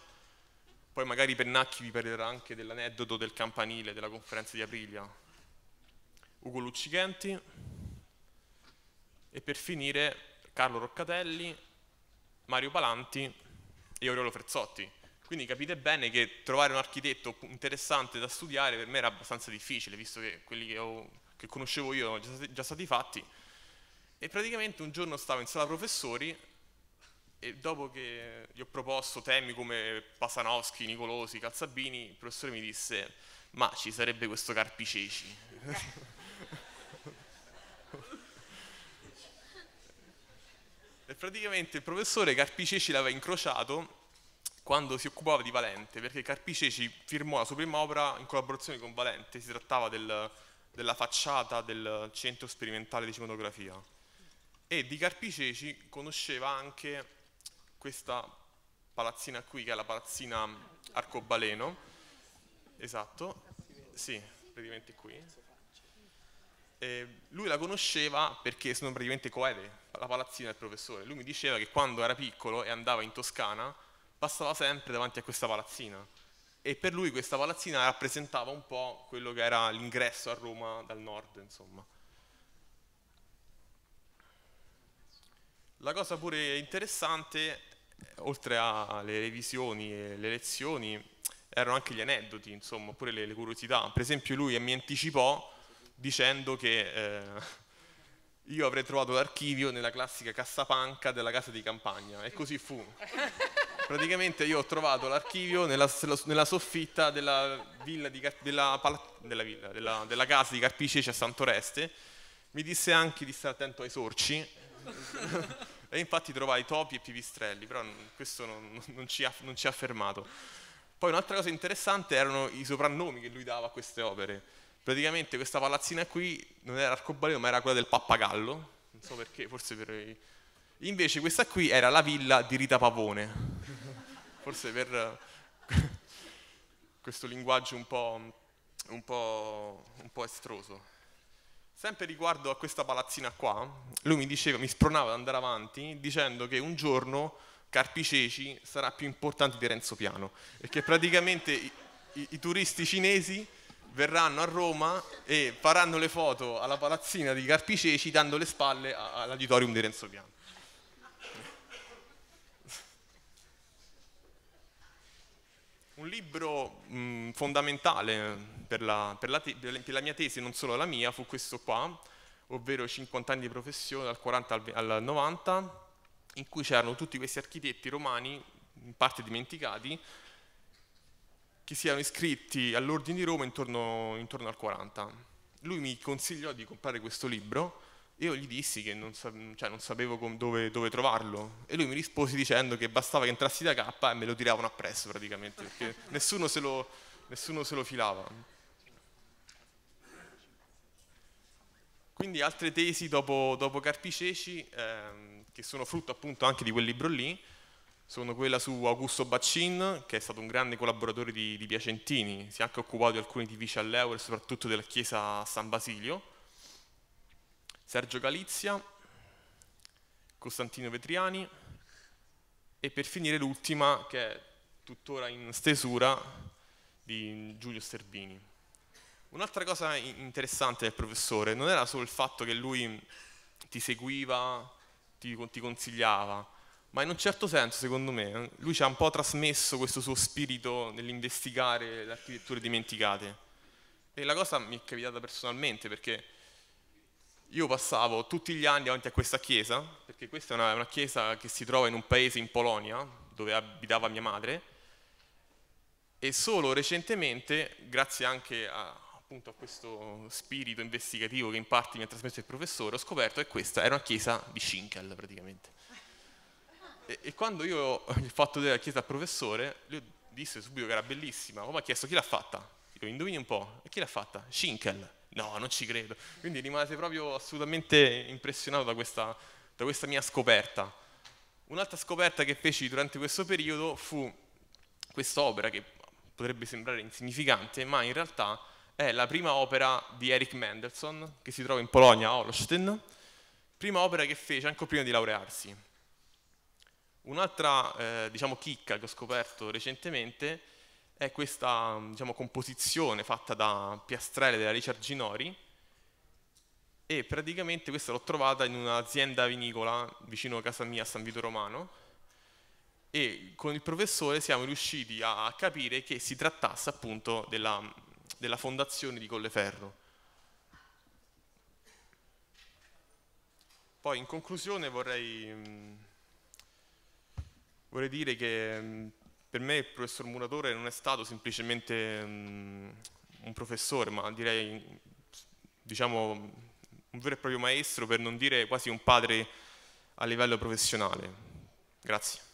Poi magari Pennacchi vi parlerà anche dell'aneddoto del campanile della conferenza di Aprilia. Ugo Luccichenti. E per finire Carlo Roccatelli, Mario Palanti e Aurelio Frezzotti. Quindi capite bene che trovare un architetto interessante da studiare per me era abbastanza difficile, visto che quelli che, ho, che conoscevo io erano già, già stati fatti. E praticamente un giorno stavo in sala professori e dopo che gli ho proposto temi come Pasanowski, Nicolosi, Calzabini, il professore mi disse ma ci sarebbe questo Carpiceci. e praticamente il professore Carpiceci l'aveva incrociato quando si occupava di Valente, perché Carpiceci firmò la sua prima opera in collaborazione con Valente, si trattava del, della facciata del centro sperimentale di cinematografia. E di Carpiceci conosceva anche questa palazzina qui, che è la palazzina Arcobaleno, esatto, sì, praticamente qui. E lui la conosceva perché sono praticamente coede, la palazzina del professore. Lui mi diceva che quando era piccolo e andava in Toscana, passava sempre davanti a questa palazzina e per lui questa palazzina rappresentava un po' quello che era l'ingresso a Roma dal nord, insomma. La cosa pure interessante, oltre alle revisioni e le lezioni, erano anche gli aneddoti, insomma, oppure le, le curiosità. Per esempio lui mi anticipò dicendo che eh, io avrei trovato l'archivio nella classica cassapanca della casa di campagna e così fu praticamente io ho trovato l'archivio nella, nella soffitta della, di, della, della, villa, della, casa di Carpiceci a Santoreste. Mi disse anche di stare attento ai sorci. e infatti trovai topi e pipistrelli, però questo non, non, ci ha, non ci ha fermato. Poi un'altra cosa interessante erano i soprannomi che lui dava a queste opere. Praticamente questa palazzina qui non era arcobaleno, ma era quella del pappagallo. Non so perché, forse per Invece questa qui era la villa di Rita Pavone, forse per questo linguaggio un po', un, po', un po' estroso. Sempre riguardo a questa palazzina qua, lui mi diceva, mi spronava ad andare avanti dicendo che un giorno Carpiceci sarà più importante di Renzo Piano e che praticamente i, i, i turisti cinesi verranno a Roma e faranno le foto alla palazzina di Carpiceci dando le spalle all'auditorium di Renzo Piano. Un libro mh, fondamentale per la, per, la te, per la, mia tesi, non solo la mia, fu questo qua, ovvero 50 anni di professione dal 40 al, al 90, in cui c'erano tutti questi architetti romani, in parte dimenticati, che si erano iscritti all'Ordine di Roma intorno, intorno al 40. Lui mi consigliò di comprare questo libro io gli dissi che non, cioè, non sapevo dove, dove, trovarlo e lui mi rispose dicendo che bastava che entrassi da K e me lo tiravano appresso praticamente, perché nessuno se lo, nessuno se lo filava. Quindi altre tesi dopo, dopo Carpiceci, ehm, che sono frutto appunto anche di quel libro lì, sono quella su Augusto Baccin, che è stato un grande collaboratore di, di Piacentini, si è anche occupato di alcuni edifici all'Euro e soprattutto della chiesa San Basilio, Sergio Galizia, Costantino Vetriani e per finire l'ultima che è tuttora in stesura di Giulio Sterbini. Un'altra cosa interessante del professore non era solo il fatto che lui ti seguiva, ti, ti consigliava, ma in un certo senso, secondo me, lui ci ha un po' trasmesso questo suo spirito nell'investigare le architetture dimenticate. E la cosa mi è capitata personalmente perché io passavo tutti gli anni davanti a questa chiesa, perché questa è una, una, chiesa che si trova in un paese in Polonia, dove abitava mia madre, e solo recentemente, grazie anche a, appunto, a questo spirito investigativo che in parte mi ha trasmesso il professore, ho scoperto che questa era una chiesa di Schinkel praticamente. E, e quando io ho fatto vedere la chiesa al professore, lui disse subito che era bellissima, poi mi ha chiesto chi l'ha fatta. Io indovini un po', e chi l'ha fatta? Schinkel no, non ci credo. Quindi rimase proprio assolutamente impressionato da questa, da questa mia scoperta. Un'altra scoperta che feci durante questo periodo fu quest'opera che potrebbe sembrare insignificante, ma in realtà è la prima opera di Eric Mendelssohn, che si trova in Polonia, a Holstein, prima opera che fece ancora prima di laurearsi. Un'altra eh, diciamo, chicca che ho scoperto recentemente è questa diciamo, composizione fatta da Piastrelle della Richard Ginori e praticamente questa l'ho trovata in un'azienda vinicola vicino a casa mia a San Vito Romano e con il professore siamo riusciti a capire che si trattasse appunto della, della fondazione di Colleferro. Poi in conclusione vorrei, vorrei dire che per me il professor Muratore non è stato semplicemente un professore, ma direi diciamo, un vero e proprio maestro, per non dire quasi un padre a livello professionale. Grazie.